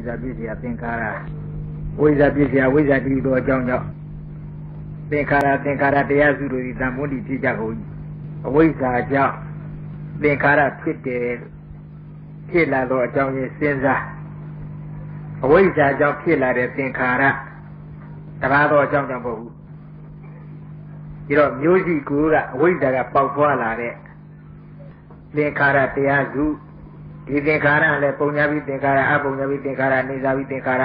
ဇ္ဇာပြည့်စရာသင်္ခါရဝိဇ္ဇာပြည့်စရာဝိဇ္ဇာတည်သောအကြောင်းကြောင့်သင်္ခါရသင်္ခါရတရားစုတို့ဒီတန်မိုးတည်ဖြစ်ကြကုန်အဝိဇ္ဇာကြောင့်သင်္ခါရဖြစ်တယ်ဖြစ်လာသောအကြောင်းရင်းစဉ်းစားအဝိဇ္ဇာကြောင့်ဖြစ်လာတဲ့သင်္ခါရတပါးသောအကြောင်းကြောင့်မဟုတ်ဘူးဒီတော့မျိုးရှိကူကအဝိဇ္ဇာကပေါက်ဖွာလာတဲ့သင်္ခါရတရားစု ဒီသင်္ခါရလည်းပုံညာပြီးသင်္ခါရအပုံညာပြီးသင်္ခါရနေသာပြီးသင်္ခါရ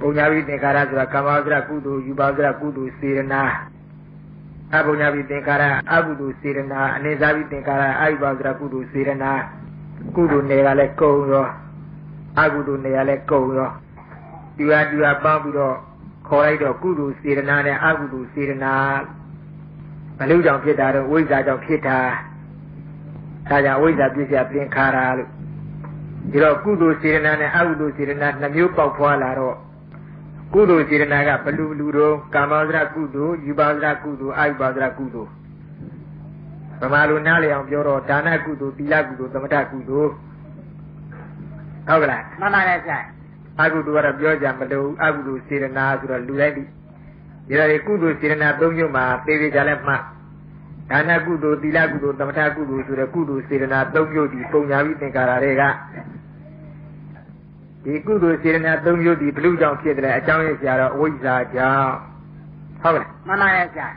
ပုံညာပြီးသင်္ခါရဆိုတာကာမဝဇ္ဇကုသိုလ်ယူပါဝဇ္ဇကုသိုလ်စေရနာအပုံညာပြီးသင်္ခါရအကုသိုလ်စေရနာအနေသာပြီးသင်္ခါရအာယုပါဝဇ္ဇကုသိုလ်စေရနာကုသိုလ်နယ်ကလည်းကုံရောအကုသိုလ်နယ်ကလည်းကုံရောဒီဟာဒီဟာပေါင်းပြီးတော့ခေါ်လိုက်တော့ကုသိုလ်စေရနာနဲ့အကုသိုလ်စေရနာဘလို့ကြောင့်ဖြစ်တာတော့ဝိဇ္ဇာကြောင့်ဖြစ်တာ ဒါကြောင့်ဝိဇ္ဇာပြည့်စရာသင်္ခါရလို့ဒီတော့ကုသိုလ်စေရနာနဲ့အကုသိုလ်စေရနာနှစ်မျိုးပေါက်ဖွာလာတော့ကုသိုလ်စေရနာကဘလူဘလူတော့ကာမဝဇ္ဇကုသိုလ်ယူပါဝဇ္ဇကုသိုလ်အာယုပါဝဇ္ဇကုသိုလ်ဗမာလူနားလည်အောင်ပြောတော့ဒါနကုသိုလ်သီလကုသိုလ်သမထကုသိုလ်ဟုတ်ကလားမှန်ပါတယ်ဆရာအကုသိုလ်ကတော့ပြောကြမလို့အကုသိုလ်စေရနာဆိုတော့လူတိုင်းဒီဒီလိုကုသိုလ်စေရနာ၃မျိုးမှာသေသေးကြလဲမှတ် ဒါနကုသိုလ်သီလကုသိုလ်သမထကုသိုလ်ဆိုတဲ့ကုသိုလ်စေတနာ၃မျိုးဒီပုံညာပြီးသင်္ကာရတွေကဒီကုသိုလ်စေတနာ၃မျိုးဒီဘလူကြောင့်ဖြစ်တယ်အကြောင်းရင်းဆရာတော့အဝိဇ္ဇာကြောင့်ဟုတ်ကဲ့မှန်ပါရဲ့ဆရာ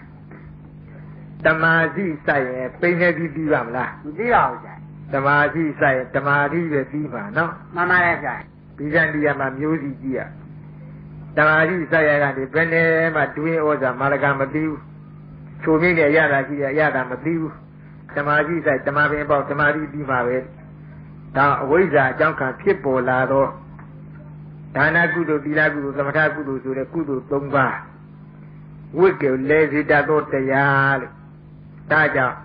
တမာတိစိုက်ရင်ပိနေပြီးပြီးပါမလားမပြီးပါဘူးဆရာတမာတိစိုက်ရင်တမာတိပဲပြီးပါနော်မှန်ပါရဲ့ဆရာပြီးကြတိရမှာမျိုးစီကြည့်ရတမာတိစိုက်ရကနေဘယ်နဲ့မှတွင်းဩဇာမာလကမပြီးဘူး ချိုမြင့်တဲ့ရတာရှိတယ်ရတာမသိဘူးဓမ္မရှိဆိုင်ဓမ္မပင်ပေါ့ဓမ္မတိပြီးမှာပဲဒါအဝိဇ္ဇာအကြောင်းခံဖြစ်ပေါ်လာတော့ဒါနကုသိုလ်သီလကုသိုလ်သမထကုသိုလ်ဆိုတဲ့ကုသိုလ်၃ပါးဝိကေလေစေတသောတရားလို့ဒါကြောင့်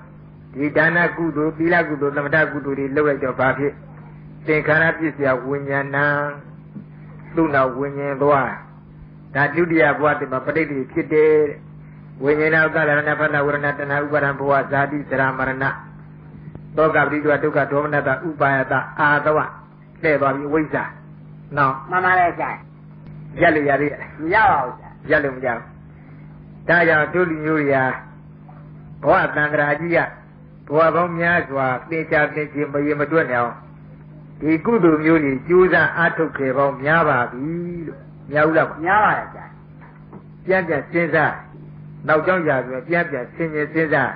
ဒီဒါနကုသိုလ်သီလကုသိုလ်သမထကုသိုလ်တွေလုပ်လိုက်တော့ဘာဖြစ်သင်္ခါရပစ္စယဝိညာဏသူ့နောက်ဝိညာဉ်သွားဒါဒုတိယဘဝတည်းမှာပဋိဋ္ဌိဖြစ်တယ် ဝိညာဏဥက္ကရဏဖဏဝရဏတဏှာဥပါဒံဘဝဇာတိစရာမရဏတောကပရိဒဝဒုက္ခဒေါမနတဥပါယတအာတဝတဲ့သွားပြီဝိဇ္ဇာနော်မှန်ပါတယ်ဆရာရက်လို့ရသေးရဲ့မရပါဘူးဆရာရက်လို့မရဘူးဒါကြောင့်တို့လူမျိုးတွေဟာဘဝတန်ត្រာကြီးကဘဝပေါင်းများစွာသင်္ချာသင်ခြင်းမရေမတွက်နေအောင်ဒီကုသိုလ်မျိုးကြီးကျိုးစားအားထုတ်ခဲ့ပေါင်းများပါပြီလို့များဘူးလားများပါရဲ့ဆရာပြန်ပြန်စဉ်းစား နောက်ကြောင်းရာဆိုပြန်ပြန်ဆင်ញင်စဉ်းစား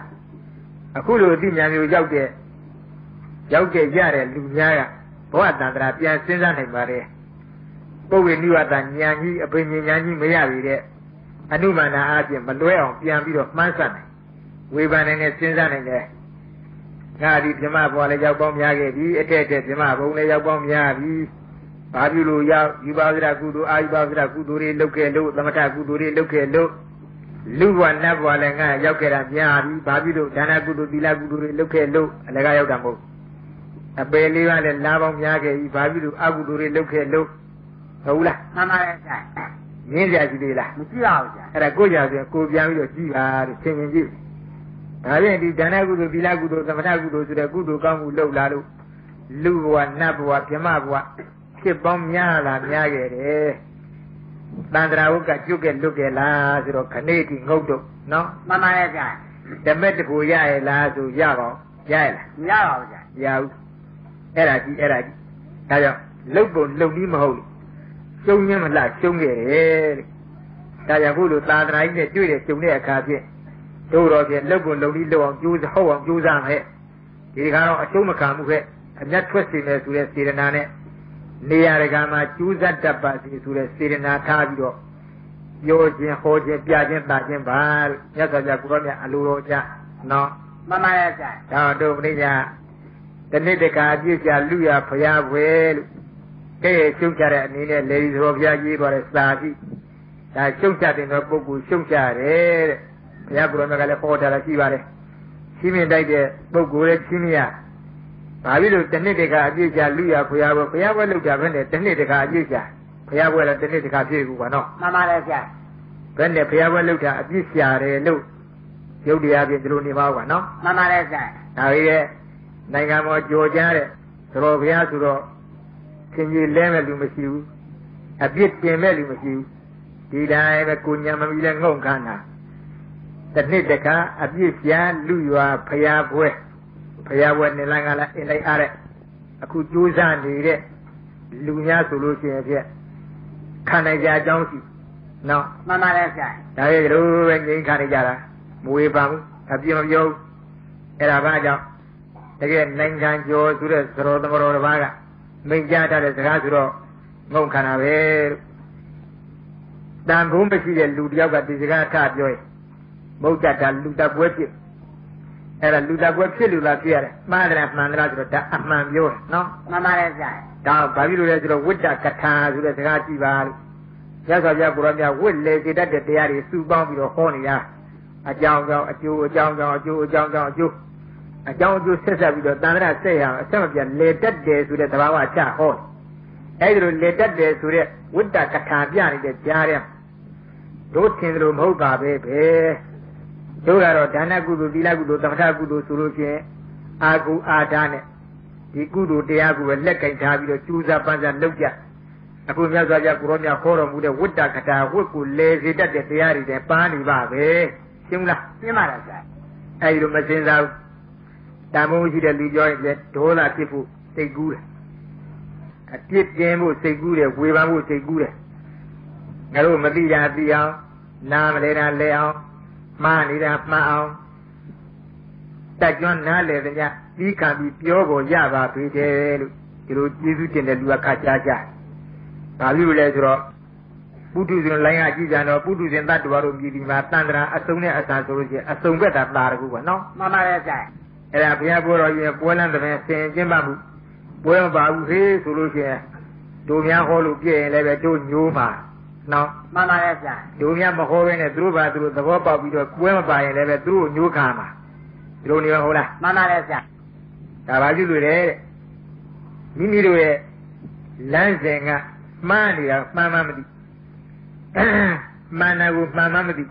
အခုလိုအသိဉာဏ်မျိုးရောက်တဲ့ရောက်တဲ့ရတဲ့လူများကဘဝတန္တရာပြန်စဉ်းစားနိုင်ပါတယ်ပုဝေနိဝတဉာဏ်ကြီးအပင်ဉာဏ်ကြီးမရပြီတဲ့အနုမာနာအပြင်မလွဲအောင်ပြန်ပြီးတော့မှန်းဆနိုင်ဝေဘာနိုင်နဲ့စဉ်းစားနိုင်တယ်ငါဒီပြမဘွားလည်းရောက်ပေါင်းများခဲ့ပြီအထက်ထက်ပြမဘုံလည်းရောက်ပေါင်းများပြီဘာပြုလို့ရောက်ယူပါဝိရကုသိုလ်အာယူပါဝိရကုသိုလ်တွေလုပ်ခဲ့လို့သမထကုသိုလ်တွေလုပ်ခဲ့လို့ လူဘဝနတ်ဘဝလည်းငါရောက်ခဲ့တာများပြီဘာဖြစ်လို့ဒါနကုသိုလ်သီလကုသိုလ်တွေလုပ်ခဲ့လို့အလကားရောက်တာမဟုတ်အပယ်လေးပါးလည်းလာပေါင်းများခဲ့ပြီဘာဖြစ်လို့အကုသိုလ်တွေလုပ်ခဲ့လို့ဟုတ်လားမှန်ပါရဲ့ဆရာရင်းကြရှိသေးလားမရှိပါဘူးဆရာအဲ့ဒါကိုကြောင်ဆိုကိုပြန်ပြီးတော့ကြည်ပါလို့သင်ရင်ကြည့်ဒါဖြင့်ဒီဒါနကုသိုလ်သီလကုသိုလ်သမထကုသိုလ်ဆိုတဲ့ကုသိုလ်ကောင်းမှုလုပ်လာလို့လူဘဝနတ်ဘဝပြမဘဝဖြစ်ပေါင်းများလာများခဲ့တယ် တန္တရာဝုကကျွတ်ကဲလွတ်ကဲလားဆိုတော့ခဏိတိငုတ်တော့နော်မှန်ပါရဲ့ဗျာဓမ္မတကူရရဲ့လားဆိုရပါအောင်ရရဲ့လားမရပါဘူးဗျာရဘူးအဲ့ဒါကြီးအဲ့ဒါကြီးဒါကြောင့်လုတ်ပုံလုံပြီးမဟုတ်ရှုံးခြင်းမလားရှုံးခဲ့တယ်တဲ့ဒါကြောင့်ခုလိုသာသနာကြီးနဲ့တွေ့တဲ့ရှုံတဲ့အခါဖြင့်တို့တော့ဖြင့်လုတ်ပုံလုံပြီးလုံအောင်ကြိုးစားဟုတ်အောင်ကြိုးစားမယ်ဒီကတော့အရှုံးမခံမှုခဲ့အမျက်ထွက်စေမယ်ဆိုတဲ့စေရနာနဲ့ နေရာတကာမှာကျူးဇတ်တတ်ပါစေဆိုတဲ့စေရနာထားပြီးတော့ပြောခြင်းဟောခြင်းပြခြင်းတာခြင်းပါမြတ်စွာဘုရားကိုရောမြတ်အလိုတော်ကြနော်မှန်ပါရဲ့ဆရာဒါတို့ပြိညာတနစ်တကာအပြည့်ကြလူရဖရာဘွယ်လို့ကဲရှုံချတဲ့အနေနဲ့လေဒီသောဘုရားကြီးပေါ်တဲ့စာကြည့်ဒါရှုံချတဲ့တော့ပုဂ္ဂိုလ်ရှုံချတယ်တဲ့ဘုရားကိုရောမြတ်ကလည်းဟောထားတာရှိပါတယ်ချင်းမြင်တိုက်တဲ့ပုဂ္ဂိုလ်ရဲ့ချင်းမြတ် ဘာဖြစ်လို့တစ်နှစ်တခါအပြည့်ချလူရဘုရားဘဘုရားဘွယ်လောက်တာပဲနဲ့တစ်နှစ်တခါအပြည့်ချဘုရားဘွယ်လည်းတစ်နှစ်တခါပြည့်ဘူးကွာနော်မှန်ပါတယ်ဗျာဘယ်နဲ့ဘုရားဘွယ်လောက်တာအပြည့်ရှာတယ်လို့ရုပ်တရားပြင်ဒီလိုနေပါကွာနော်မှန်ပါတယ်ဗျာဒါကြီးရဲ့နိုင်ငံပေါ်ကြော်ကြားတဲ့သတော်ဘုရားဆိုတော့ခင်ကြီးလဲမဲ့လူမရှိဘူးအပြစ်တင်မဲ့လူမရှိဘူးဒီတိုင်းပဲကိုညာမမီလဲငုံခန်းတာတစ်နှစ်တခါအပြစ်ပြန်လူရွာဖျား ပွဲဖျားပွဲနေလိုင်းကလည်းအင်းလိုက်အားတဲ့အခုကြိုးစားနေတဲ့လူများဆိုလို့ရှိရင်ဖြင့်ခံနိုင်ကြအကြောင်းရှိနော်မှန်ပါတယ်ဆရာဒါရဲ့လိုပဲငြိမ်းခံနေကြတာမဝေပါဘူးအပြစ်မပြောဘူးအဲ့ဒါဘာကြောင့်တကယ်နိုင်ငံကျော်ဆိုတဲ့သရောသမတော်တစ်ပါးကမိန့်ကြားထားတဲ့စကားဆိုတော့ငုံခံတာပဲလို့တန်ဖိုးမရှိတဲ့လူတယောက်ကဒီစကားထပြောရင်မဟုတ်တတ်တာလူတပွဲဖြစ် အဲ့ဒါလူတပွဲဖြစ်လူလားဖြစ်ရတယ်မှားတယ်မှန်တယ်ဆိုတော့ဒါအမှန်ပြောတယ်နော်မှန်ပါတယ်ဆရာဒါဘာဖြစ်လို့လဲဆိုတော့ဝိတ္တကထာဆိုတဲ့စကားကြည့်ပါလို့ရသော်ပြဘုရားမြတ်ဝိလေစေတတ်တဲ့တရားတွေစုပေါင်းပြီးတော့ဟောနေတာအကြောင်းကြောင့်အကျိုးအကြောင်းကြောင့်အကျိုးအကြောင်းကြောင့်အကျိုးအကြောင်းအကျိုးဆက်ဆက်ပြီးတော့တန်ត្រဆက်ရအောင်အဆက်မပြတ်လေတက်တယ်ဆိုတဲ့သဘာဝချဟောအဲဒီလိုလေတက်တယ်ဆိုတဲ့ဝိတ္တကထာပြနေတဲ့ကြားထဲတို့ထင်သလိုမဟုတ်ပါပဲပဲ တို့ကတော့ဒါနကုသိုလ်သီလကုသိုလ်သမထကုသိုလ်ဆိုလို့ချင်းအာကုအာဒါနဲ့ဒီကုသိုလ်တရားကိုပဲလက်ကင်ထားပြီးတော့ကျူးစားပန်းစားလုပ်ကြအခုမြတ်စွာဘုရားကိုရောမြတ်ခေါ်တော်မူတဲ့ဝိတ္တကထာဝတ်ကိုလေစေတတ်တဲ့တရားတွေနဲ့ပန်းနေပါပဲရှင်းမလားရှင်းပါတယ်ဆရာအဲဒီလိုမစင်စားဘူးတန်ဖိုးရှိတဲ့လူပြောရင်လည်းဒေါသဖြစ်ဖို့စိတ်ကူးတယ်အပြစ်တင်ဖို့စိတ်ကူးတယ်ဝေဖန်ဖို့စိတ်ကူးတယ်ငါတို့မသိတာသိအောင်နားမလဲတာလဲအောင် မှားနေတာမှားအောင်တက်ကြွနားလေတဲ့ညပြီးခံပြီးပြောဖို့ရပါပြီတယ်လို့ဒီလိုကျေးဇူးတင်တဲ့လူကခါကြားကြဘာဖြစ်လို့လဲဆိုတော့ပုထုဇဉ်လိုင်းကကြည်ကြံတော့ပုထုဇဉ်တ attva တို့မြည်ဒီမှာတန်တရာအစုံနဲ့အစာဆိုလို့ရှိရင်အစုံဘက်တာတာတကူပေါ့နော်မှန်ပါတယ်ဆရာအဲ့ဒါဘုရားကိုယ်တော်ကြီးပွဲလန်းတဲ့ဆင်ကျင်းပါမှုပွဲမပါဘူးဟေးဆိုလို့ရှိရင်တို့များဟောလို့ပြည့်ရင်လည်းပဲတို့ညိုးမှာ နော်မှန်ပါတယ်ဆရာတို့များမဟောဘဲနဲ့သူတို့ဘာသူတို့သဘောပေါက်ပြီးတော့ပွဲမပါရင်လည်းပဲသူတို့ညိုးခံမှာဒီလိုနေရောဟုတ်လားမှန်ပါတယ်ဆရာဒါဘာဖြစ်လို့လဲတဲ့မိမိတို့ရဲ့လမ်းစဉ်ကမှားနေတာမှန်မှမသိမှန်တာကိုမှန်မှမသိ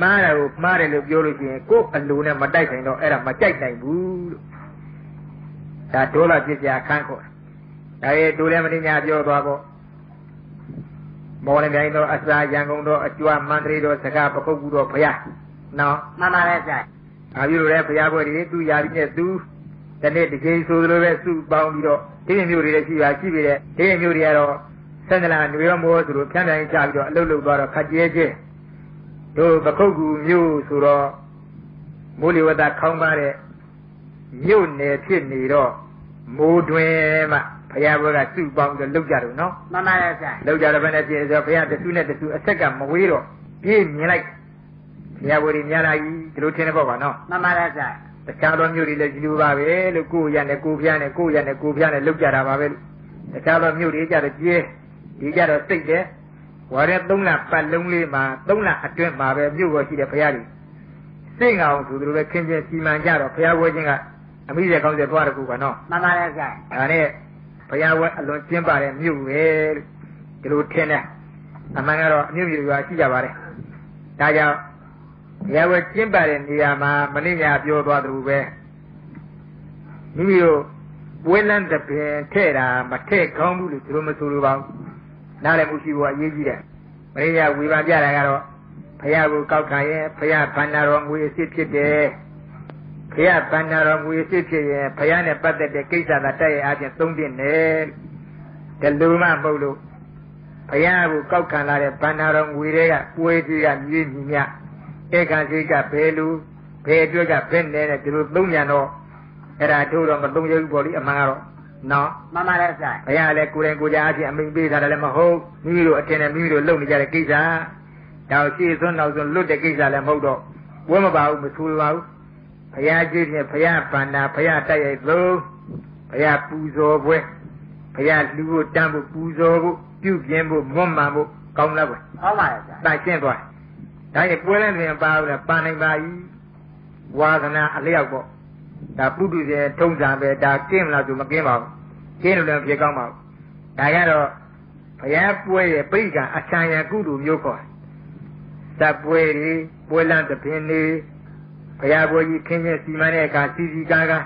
မှားတာကိုမှားတယ်လို့ပြောလို့ရှိရင်ကိုယ်အလိုနဲ့မတိုက်ဆိုင်တော့အဲ့ဒါမကြိုက်နိုင်ဘူးလို့ဒါဒေါသပြစ်စရာအခန်းခေါ်ဒါရဲ့ဒိုလည်းမင်းညာပြောသွားပေါ့ မော်လမြိုင်တော့အစာရန်ကုန်တော့အကျွမ်းမန္တလေးတော့စကားပကုတ်ကူတော့ဘုရားနော်မှန်ပါတယ်ဆရာ။အာပြုလို့လည်းဘုရားဘွယ်တွေသူ့ယာပြီးနဲ့သူတနေ့တစ်ချိန်ဆိုသလိုပဲစုပေါင်းပြီးတော့ဒီမျိုးတွေလည်းရှိပါရှိပြီတဲ့ဒီမျိုးတွေကတော့ဆန္ဒလာနွေရောမောဆိုလို့ဖြန်းဖြန်းချပြီးတော့အလုတ်လုတ်သွားတော့ခက်ကျဲကျဲတို့ပခုတ်ကူမျိုးဆိုတော့မိုးလေဝသခေါင်းပါတဲ့မြို့နယ်ဖြစ်နေတော့မိုးတွင်မှ ဘုရားဘွယ်ကစုပေါင်းပြီးတော့လုတ်ကြတော့နော်မှန်ပါတယ်ဆရာလောက်ကြတော့ဘယ်နဲ့ပြည့်ဆိုဘုရားတဆူနဲ့တဆူအဆက်ကမဝေးတော့ပြေးမြင်လိုက်ဘုရားဝရီများလာကြီးဒီလိုထင်တဲ့ပေါ့ပါနော်မှန်ပါတယ်ဆရာတခြားသောမြို့တွေလည်းဒီလိုပါပဲလို့ကိုယ်ရနဲ့ကိုယ်ဖျားနဲ့ကိုယ်ရနဲ့ကိုယ်ဖျားနဲ့လောက်ကြတာပါပဲလို့တခြားသောမြို့တွေကြတော့ကျဲဒီကြတော့စိတ်တယ်ဝါရဲ3လပတ်လုံးလေးမှာ3လအတွင်းမှာပဲမြို့ပေါ်ရှိတဲ့ဘုရားတွေစိတ်ငအောင်ဆိုသူတို့ပဲခင်းချင်းစီမံကြတော့ဘုရားဝဲချင်းကအမိစေကောင်းစေသွားတကူပါနော်မှန်ပါတယ်ဆရာဒါနဲ့ ဘုရားဝဲအလွန်ကျင်းပါတဲ့မြို့ပဲလို့ဒီလိုထင်တယ်အမှန်ကတော့အမြို့မြို့ရွာရှိကြပါတယ်ဒါကြောင့်ဘုရားဝဲကျင်းပါတဲ့နေရာမှာမင်းညာပြောသွားသလိုပဲမိမိတို့ပွဲလန်းတဲ့ပင်ထဲ့တာမထဲ့ကောင်းဘူးလို့သူတို့မဆိုလိုပါဘူးနားလည်းမှုရှိဖို့အရေးကြီးတယ်မင်းညာဝေဖန်ပြတာကတော့ဘုရားကိုကောက်ခံရင်ဘုရားဗန္နာတော်ငွေအစ်စ်ဖြစ်တယ် ဘုရားဗန္နာတော်ငွေအစ်စ်ဖြစ်ရင်ဘုရားနဲ့ပတ်သက်တဲ့ကိစ္စသာတက်ရအချင်းသုံးတင်တယ်ဒီလိုမှမဟုတ်လို့ဘုရားကိုကောက်ခံလာတဲ့ဗန္နာတော်ငွေတွေကပွဲကြီးကမြည်မြည်မြဧကစီကဘယ်လူဘယ်အတွက်ကဘယ်နဲ့တဲ့ဒီလိုသုံးညံတော့အဲ့ဒါတို့တော့မသုံးရဘူးပေါ့လေအမှန်ကတော့နော်မှန်ပါတယ်ဆရာဘုရားလည်းကိုယ်တိုင်ကိုယ်ကြအချင်းအမိန်ပေးထားတယ်လည်းမဟုတ်မိမိတို့အထင်နဲ့မိမိတို့လုပ်နေကြတဲ့ကိစ္စဒါကိုရှေ့စွန်းနောက်စွန်းလွတ်တဲ့ကိစ္စလည်းမဟုတ်တော့ဝဲမပါဘူးမဆူပါဘူး ဘုရားကြည့်ဖြင့်ဘုရားဗန္နာဘုရားတိုက်ရိုက်သုံးဘုရားပူဇော်ပွဲဘုရားလူကိုတန်းဖို့ပူဇော်ဖို့ပြုပြင်ဖို့မွတ်မှန်ဖို့ကောင်းလားကွယ်ဟောပါတယ်ဆရာတန့်ရှင်းသွားဒါရဲ့ပွဲလည်းပြင်ပါဘူးလားပါနိုင်ပါ ਈ ဝါသနာအလျောက်ပေါ့ဒါပုထုဇဉ်ထုံးစံပဲဒါကင်းမလားဆိုမကင်းပါဘူးကင်းလို့လည်းဖြစ်ကောင်းပါဘူးဒါကတော့ဘုရားပွဲရဲ့ပြိကံအချမ်းရကုသိုလ်မျိုးခေါ်တပ်ပွဲတွေပွဲလန်းတပင်တွေ ဘုရားပွဲကြီးခင်းချင်းစီမံတဲ့အခါစီစီကားကား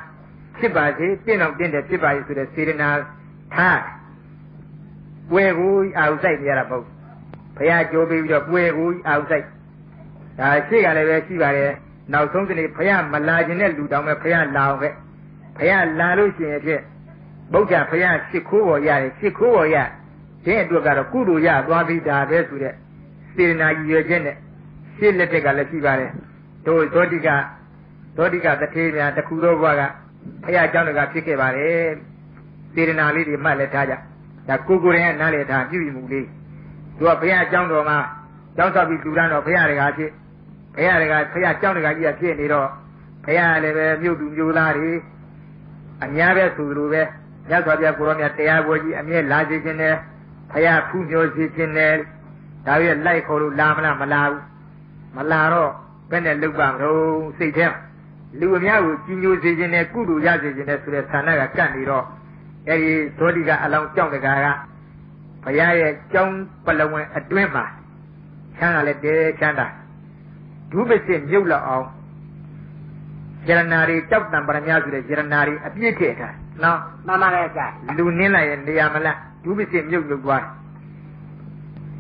ဖြစ်ပါစေတင့်အောင်တင့်တယ်ဖြစ်ပါစေဆိုတဲ့စေရနာထားပွဲကိုအာဟုစိုက်နေရတာမဟုတ်ဘုရားကြိုးပေးပြီးတော့ပွဲကိုအာဟုစိုက်ဒါရှိကလည်းပဲရှိပါတယ်နောက်ဆုံးတနေ့ဘုရားမလာခြင်းတဲ့လူတောင်ပဲဘုရားလာအောင်ခဲ့ဘုရားလာလို့ရှိရင်ဖြစ်ဗုဒ္ဓဘုရားရှ िख ိုးပေါ်ရတယ်ရှ िख ိုးပေါ်ရခြင်းအတွက်ကတော့ကုသိုလ်ရသွားပြီးဒါပဲဆိုတဲ့စေတနာကြီးရွယ်ခြင်းနဲ့ရှင်းလက်ထက်ကလည်းရှိပါတယ် တို့သောတိကသောတိကတထေးများတခုသောဘဝကဖရာကျောင်းတွေကဖြစ်ခဲ့ပါတယ်စေတနာလေးတွေမှတ်လက်ထားကြဒါကိုကိုယ်ရင်ကနားလည်ထားပြုမိမှုလေးသူကဖရာကျောင်းတော်မှာကျောင်းဆောက်ပြီးလူရန်တော်ဖရာတွေကဖြစ်ဖရာတွေကဖရာကျောင်းတွေကကြီးကဖြစ်နေတော့ဖရာလည်းပဲမြို့သူမြို့သားတွေအများပဲသူလိုပဲမြတ်စွာဘုရားကိုရောမြတ်တရားပွဲကြီးအမြဲလာစေခြင်းနဲ့ဖရာဖူးမျိုးစေခြင်းနဲ့ဒါပြည့်လိုက်ခေါ်လို့လာမလားမလာဘူးမလာတော့ ဘယ်နဲ့လုတ်ပါမလို့စိတ်ထဲလူအများကိုကြီးညိုစေခြင်းနဲ့ကုသိုလ်ရစေခြင်းနဲ့ဆိုတဲ့ဆန္ဒကကပ်နေတော့အဲဒီသောတိကအလောင်းကြောက်တကာကဘုရားရဲ့ကြောင်းပလဝင်အတွင်းမှာချမ်းသာလည်းတဲချမ်းသာဒုပစစ်မြုပ်လောက်အောင်ယရနာတွေကြောက်တံပရမများဆိုတဲ့ယရနာတွေအပြည့်ထည့်ထားနော်မှန်ပါတယ်ဆရာလူနင်းလိုက်ရဲ့နေရာမလားဒုပစစ်မြုပ်မြုပ်သွား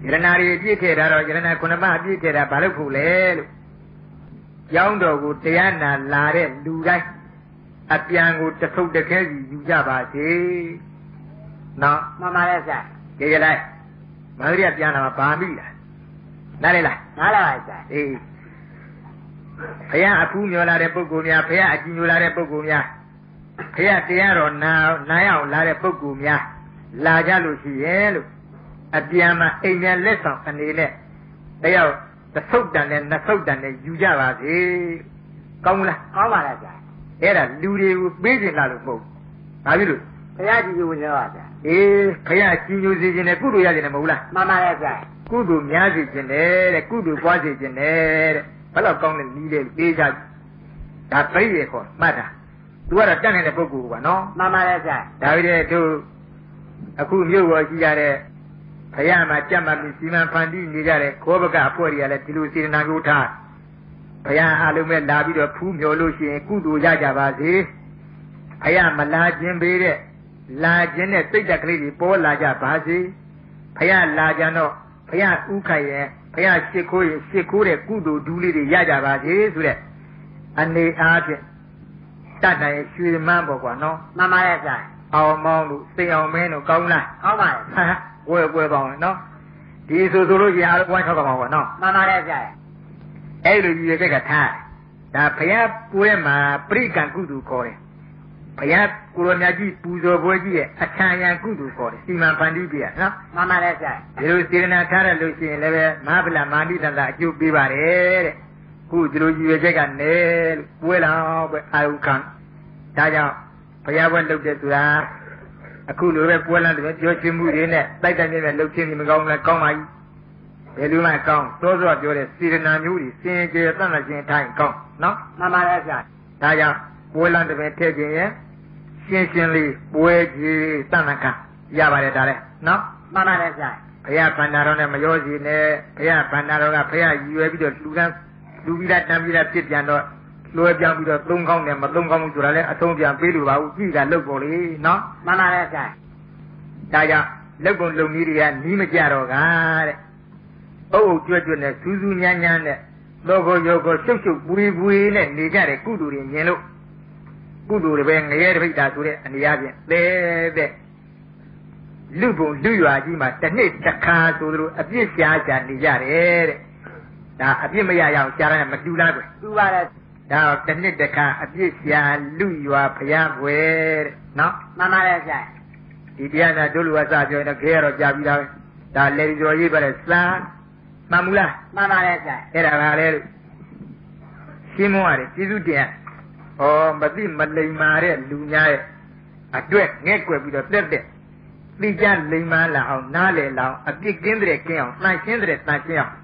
ယရနာတွေအပြည့်ထည့်ထားတော့ယရနာခုနှစ်ပါးအပြည့်ထည့်တာဘာလို့ဖို့လဲလို့ ကျောင်းတော်ကိုတရားနာလာတဲ့လူတိုင်းအပြန်ကိုတထုပ်တခဲစီယူကြပါစေနော်မှန်ပါတယ်ဆရာကြည့်ကြလိုက်မဂရိယပြန်လာမှာဘာမိလားနားလေလားနားလာပါဆရာအေးဘုရားအဖူးမျောလာတဲ့ပုဂ္ဂိုလ်များဘုရားအကြည်ညိုလာတဲ့ပုဂ္ဂိုလ်များဘုရားတရားတော်နာနာရအောင်လာတဲ့ပုဂ္ဂိုလ်များလာကြလို့ရှိရဲ့လို့အပြန်မှာအိမ်ပြန်လက်ဆောင်အနေနဲ့တယောက် တစ်ဆုတ်တန်နဲ့နှစ်ဆုတ်တန်နဲ့ယူကြပါစေကောင်းမလားကောင်းပါလားဆရာအဲ့ဒါလူတွေကိုပေးကျင်လာလို့မဟုတ်ဘူးဘာဖြစ်လို့ဘုရားကြည်ဝင်ရောပါဆရာအေးဘုရားကြည်ညိုစေခြင်းနဲ့ကုသိုလ်ရခြင်းနဲ့မဟုတ်လားမှန်ပါတယ်ဆရာကုသိုလ်များစေခြင်းနဲ့တဲ့ကုသိုလ်ပွားစေခြင်းနဲ့တဲ့ဘယ်တော့ကောင်းတဲ့နည်းလေးပေးကြဒါပြည့်ရခေါ်မှတ်တာသူကတော့တတ်နေတဲ့ပုဂ္ဂိုလ်ကနော်မှန်ပါတယ်ဆရာဒါပေမဲ့သူအခုမြို့ပေါ်ရှိကြတဲ့ ဘုရားမှာကြက်မှပြီးစီမံဖန်တီးနေကြတဲ့ခောဘကအဖွဲ့တွေကလည်းဒီလိုစေတနာကိုထားဘုရားအားလုံးပဲလာပြီးတော့ဖူးမြော်လို့ရှိရင်ကုသိုလ်ရကြပါစေဘုရားမလာခြင်းပေးတဲ့လာခြင်းနဲ့စိတ်တက်ကလေးတွေပေါ်လာကြပါစေဘုရားလာကြတော့ဘုရားဥခိုက်ရဲ့ဘုရားရှ िख ိုးရင်ရှ िख ိုးတဲ့ကုသိုလ်ဒူးလေးတွေရကြပါစေဆိုတဲ့အနေအားဖြင့်တတ်တယ်ရွှေမန်းပေါ့ကွာနော်မှန်ပါတယ်ဆရာအောင်မောင်းလို့စိတ်အောင်မင်းတို့ကောင်းလားကောင်းပါ တယ်ဟာဝဲဝဲပေါင်းနော်ဒီဆိုဆိုလို့ရအားလုံးဝိုင်းထောက်ပါပါနော်မှန်ပါတယ်ဆရာအဲ့လိုကြီးရဲ့ကထားဒါဘုရားပွဲမှာပြိကံကုသိုလ်ခေါ်တယ်ဘုရားကိုရောမြတ်ကြီးပူဇော်ပွဲကြီးရဲ့အချမ်းရံကုသိုလ်ခေါ်တယ်စီမံဖန်တီးပြရနော်မှန်ပါတယ်ဆရာဒီလိုစေတနာထားရလို့ရှိရင်လည်းပဲမဟာဗလာမာနိတန္တအကျိုးပေးပါတယ်တဲ့ခုဒီလိုကြီးရဲ့ချက်ကနေလို့ပွဲတော်ပဲအာယုခံဒါကြောင့်ဘုရားပွဲလုပ်တဲ့ဆိုတာ အခုလိုပဲပွဲလမ်းတွေပြောချင်မှုတွေနဲ့တိုက်တိုက်မြဲမြဲလုပ်ချင်းမကောင်းဘူးလားကောင်းပါကြီးဘယ်လိုမှကောင်းသောသောပြောတဲ့စေတနာမျိုးတွေစင်ကြယ်တတ်မှတ်ခြင်းအတိုင်းကောင်းနော်မှန်ပါတယ်ဆရာဒါကြောင့်ပွဲလမ်းတစ်ပင်ထည့်ခြင်းရဲ့ရှင်းရှင်းလေးပွဲကြီးတဏ္ဍကရပါတယ်ဒါလည်းနော်မှန်ပါတယ်ဆရာဘုရားဗန္တာတော်နဲ့မရောစီနဲ့ဘုရားဗန္တာတော်ကဘုရားရည်ရွယ်ပြီးတော့လူကန်းလူပြီးတာတန်ပြီးတာပြစ်ပြန်တော့ လွှဲပြောင်းပြီးတော့သုံးကောင်းတယ်မသုံးကောင်းဘူးဆိုတာလည်းအဆုံးပြန်ပေးလို့ပါဘူးကြည့်တာလုတ်ပေါ်လေနော်မှန်ပါတယ်ဆရာဒါကြောင့်လုတ်ကုန်လုံကြီးတွေကနီးမကြတော့ကတဲ့အုပ်အုပ်ကျွတ်ကျွတ်နဲ့စူးစူးညမ်းညမ်းနဲ့တော့ကိုရောကိုရှုပ်ရှုပ်ပူရီပူရီနဲ့နေကြတဲ့ကုသိုလ်တွေမြင်လို့ကုသိုလ်တွေပဲငရဲတပိတ်တာဆိုတဲ့အနေအချင်းသဲတဲ့လူပုံလူရွာကြီးမှာတစ်နှစ်တစ်ခါဆိုလိုအပြစ်ရှားရှားနေကြတယ်တဲ့ဒါအပြစ်မရရအောင်ရှားရတယ်မတူလားကွသူပါတယ် ဒါတော့တစ်နှစ်တစ်ခါအပြစ်ရှားလူရွာဖျားွယ်တဲ့နော်မှန်ပါတယ်ဆရာဒီတရားနာတို့လူဝါစပြောရင်တော့ခဲရတော့ကြာပြီးသားပဲဒါလေဒီကျော်ရေးပါတဲ့စာမှန်မူလားမှန်ပါတယ်ဆရာအဲ့ဒါကလည်းရှင်းမရတယ်ကျေးဇူးတင်ဩမသိမလိမ္မာတဲ့လူများရဲ့အတွက်ငဲ့ကွယ်ပြီးတော့တက်တဲ့သိကြလိမ္မာလာအောင်နားလည်လာအောင်အပြစ်ကင်းတဲ့ကင်းအောင်တန်ရှင်းတဲ့တန်ရှင်းအောင်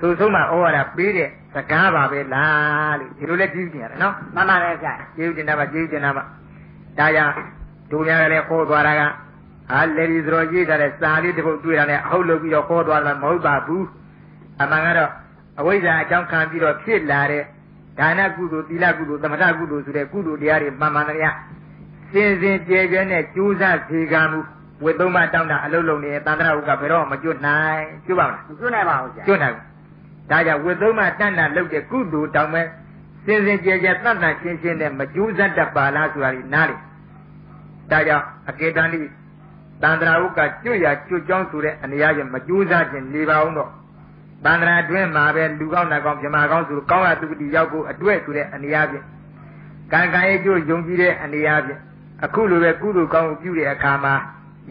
သို့ဆုံးမှဩဝါဒပေးတဲ့စကားပါပဲလားလို့ဒီလိုလဲကျေးဇူးတင်ရတယ်နော်မှန်ပါတယ်ဆရာကျေးဇူးတင်တာပါကျေးဇူးတင်တာပါဒါကြောင့်တို့များလည်းခေါ်သွားတာကဟာလေဒီဆိုတော့ရေးထားတဲ့စာလေးတစ်ပုဒ်တွေ့တာနဲ့အဟုတ်လုပ်ပြီးတော့ခေါ်သွားတာမဟုတ်ပါဘူးအမှန်ကတော့အဝိဇ္ဇာအကြောင်းခံပြီးတော့ဖြစ်လာတဲ့ဒါနကုသိုလ်သီလကုသိုလ်သမထကုသိုလ်ဆိုတဲ့ကုသိုလ်တရားတွေမှန်မှန်တရားစင်စင်ကြဲကြဲနဲ့ကြိုးစားစေကံမှုဝေသုံးပါတောင်းတာအလုံးလုံးနေတန်တရာဥကဘယ်တော့မကျွတ်နိုင်ကျွတ်ပါမလားမကျွတ်နိုင်ပါဘူးဗျာကျွတ်နိုင်ဘူး ဒါကြောင့်ဝေသုံးပါတဏ္ဍလုတ်တဲ့ကုသိုလ်တောင်းမဲ့စင်စင်ကြဲကြဲတတ်တတ်ရှင်းရှင်းနဲ့မကျိုးဇတ်တတ်ပါလားဆိုတာဒီနားလေဒါကြောင့်အကေတန်ဒီတန်တရာဥကကျွတ်ရကျွတ်ကြောင်းဆိုတဲ့အနေအချင်းမကျိုးစားခြင်းနေပါအောင်တော့တန်တရာအတွင်းမှာပဲလူကောင်းနာကောင်းပြမကောင်းဆိုကောင်းရသူတိရောက်ဖို့အတွက်ဆိုတဲ့အနေအချင်းကံကံရဲ့ကျိုးယုံကြည်တဲ့အနေအချင်းအခုလိုပဲကုသိုလ်ကောင်းကိုပြုတဲ့အခါမှာ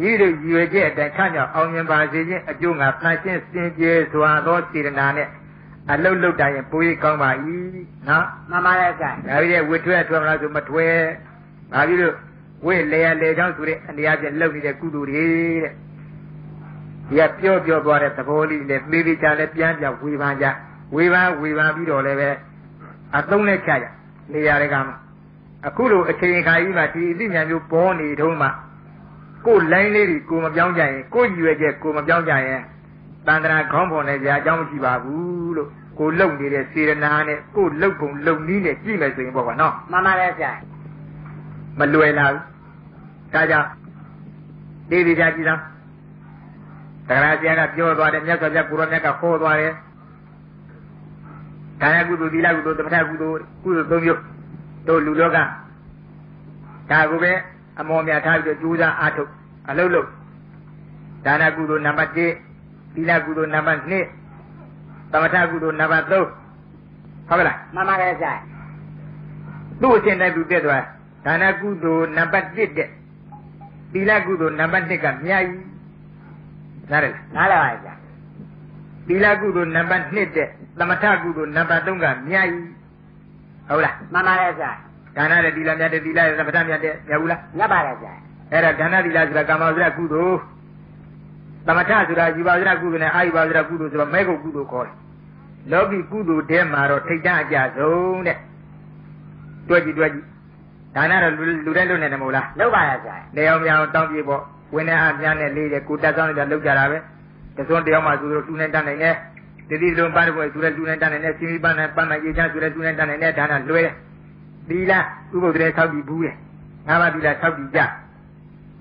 ဤတို့ရည်ရွယ်ချက်အတိုင်းချမ်းမြောက်အောင်မြင်ပါစေခြင်းအကျိုးငါတန်ရှင်းစင်ကြယ်စွာသောစေတနာနဲ့ အလုတ်လုတ်တိုင်းရင်ပိုးရကောင်းပါ၏နော်မှန်ပါတယ်ဗျာဒါပြီးတဲ့ဝစ်ထွဲထွက်မလားဆိုမထွဲဒါပြီးတော့ဝိလေရလေချောင်းဆိုတဲ့အနေအချင်းလှုပ်နေတဲ့ကုသိုလ်တွေတဲ့ဒီကပြောပြောသွားတဲ့သဘောလေးနဲ့သေးသေးချာလည်းပြန်ပြန်ဝေဖန်ကြဝေဖန်ဝေဖန်ပြီးတော့လည်းပဲအသုံးနဲ့ချကြနေရာတွေကမှာအခုလိုအချိန်ခါကြီးမှာဒီအသိဉာဏ်မျိုးပေါ်နေတုံးမှာကိုယ်လိုင်းလေးတွေကိုမပြောင်းကြရင်ကိုယ်ရည်ရွယ်ချက်ကိုမပြောင်းကြရင် တန်တရာခေါင်းပေါ်နဲ့ကြာအကြောင်းမရှိပါဘူးလို့ကိုလုံနေတဲ့စေရနာနဲ့ကိုလုံပုံလုံနည်းနဲ့ကြည့်မယ်ဆိုရင်ပေါ့ကွာနော်မှန်ပါတယ်ဗျာမလွယ်လာဘူးဒါကြောင့်ဒီဒီကြကြည့်သားတရားကျမ်းကပြောသွားတယ်မြတ်စွာဘုရားကိုရောမြတ်ကဟောသွားတယ်ဒါနကုသိုလ်သီလကုသိုလ်သမထကုသိုလ်ကုသိုလ်သုံးမျိုးတို့လူလောကဒါကိုပဲအမော်များထားပြီးတော့ကြိုးစားအားထုတ်အလုပ်လုပ်ဒါနကုသိုလ်နံပါတ်1 သီလကုသိုလ်နံပါတ်2သမထကုသိုလ်နံပါတ်3ဟုတ်ကလားမှန်ပါတယ်ဗျာသူ့အရှင်တိုင်းသူတက်သွားဒါနကုသိုလ်နံပါတ်1တဲ့သီလကုသိုလ်နံပါတ်2ကမြတ်ကြီးနားရလားနားလည်ပါဗျာသီလကုသိုလ်နံပါတ်2တဲ့သမထကုသိုလ်နံပါတ်3ကမြတ်ကြီးဟုတ်လားမှန်ပါတယ်ဗျာဒါနတဲ့သီလမြတ်တဲ့သီလတဲ့သမထမြတ်တဲ့မြတ်ဘူးလားညတ်ပါတယ်ဗျာအဲ့ဒါဒါနသီလဆိုတာကာမဝဇ္ဇကုသိုလ် သမထဆိုတာယူပါဝဇ္ဇကုသိုလ်နဲ့အာယူပါဝဇ္ဇကုသိုလ်ဆိုတော့မဲကုတ်ကုသိုလ်ခေါ်တယ်လောကီကုသိုလ်တဲမှာတော့ထိတ်တန့်အကြဆုံးတဲ့တွဲကြည့်တွဲကြည့်ဒါနတော့လူလူတဲ့လုပ်နေတယ်မဟုတ်လားလုပ်ပါရဲ့ဗျာနေအောင်မြောင်တောင်းပြေပေါ့ဝင်းနဲ့အပြားနဲ့လေးတယ်ကိုတက်ဆောင်နေတာလောက်ကြတာပဲတစွန်းတယောက်မှဆိုတော့လူနဲ့တတ်နိုင်တယ်တတိလုံးပန်းပွဲဆိုတဲ့လူနဲ့တတ်နိုင်တယ်စီမီပန်းနဲ့ပန်းမရေးချဆိုတဲ့လူနဲ့တတ်နိုင်တယ်ဒါနလွဲတယ်သီလဥပုဒ်တဲ့ဆောက်ပြီးဘူးတယ်ငါးပါးသီလဆောက်ပြီးကြ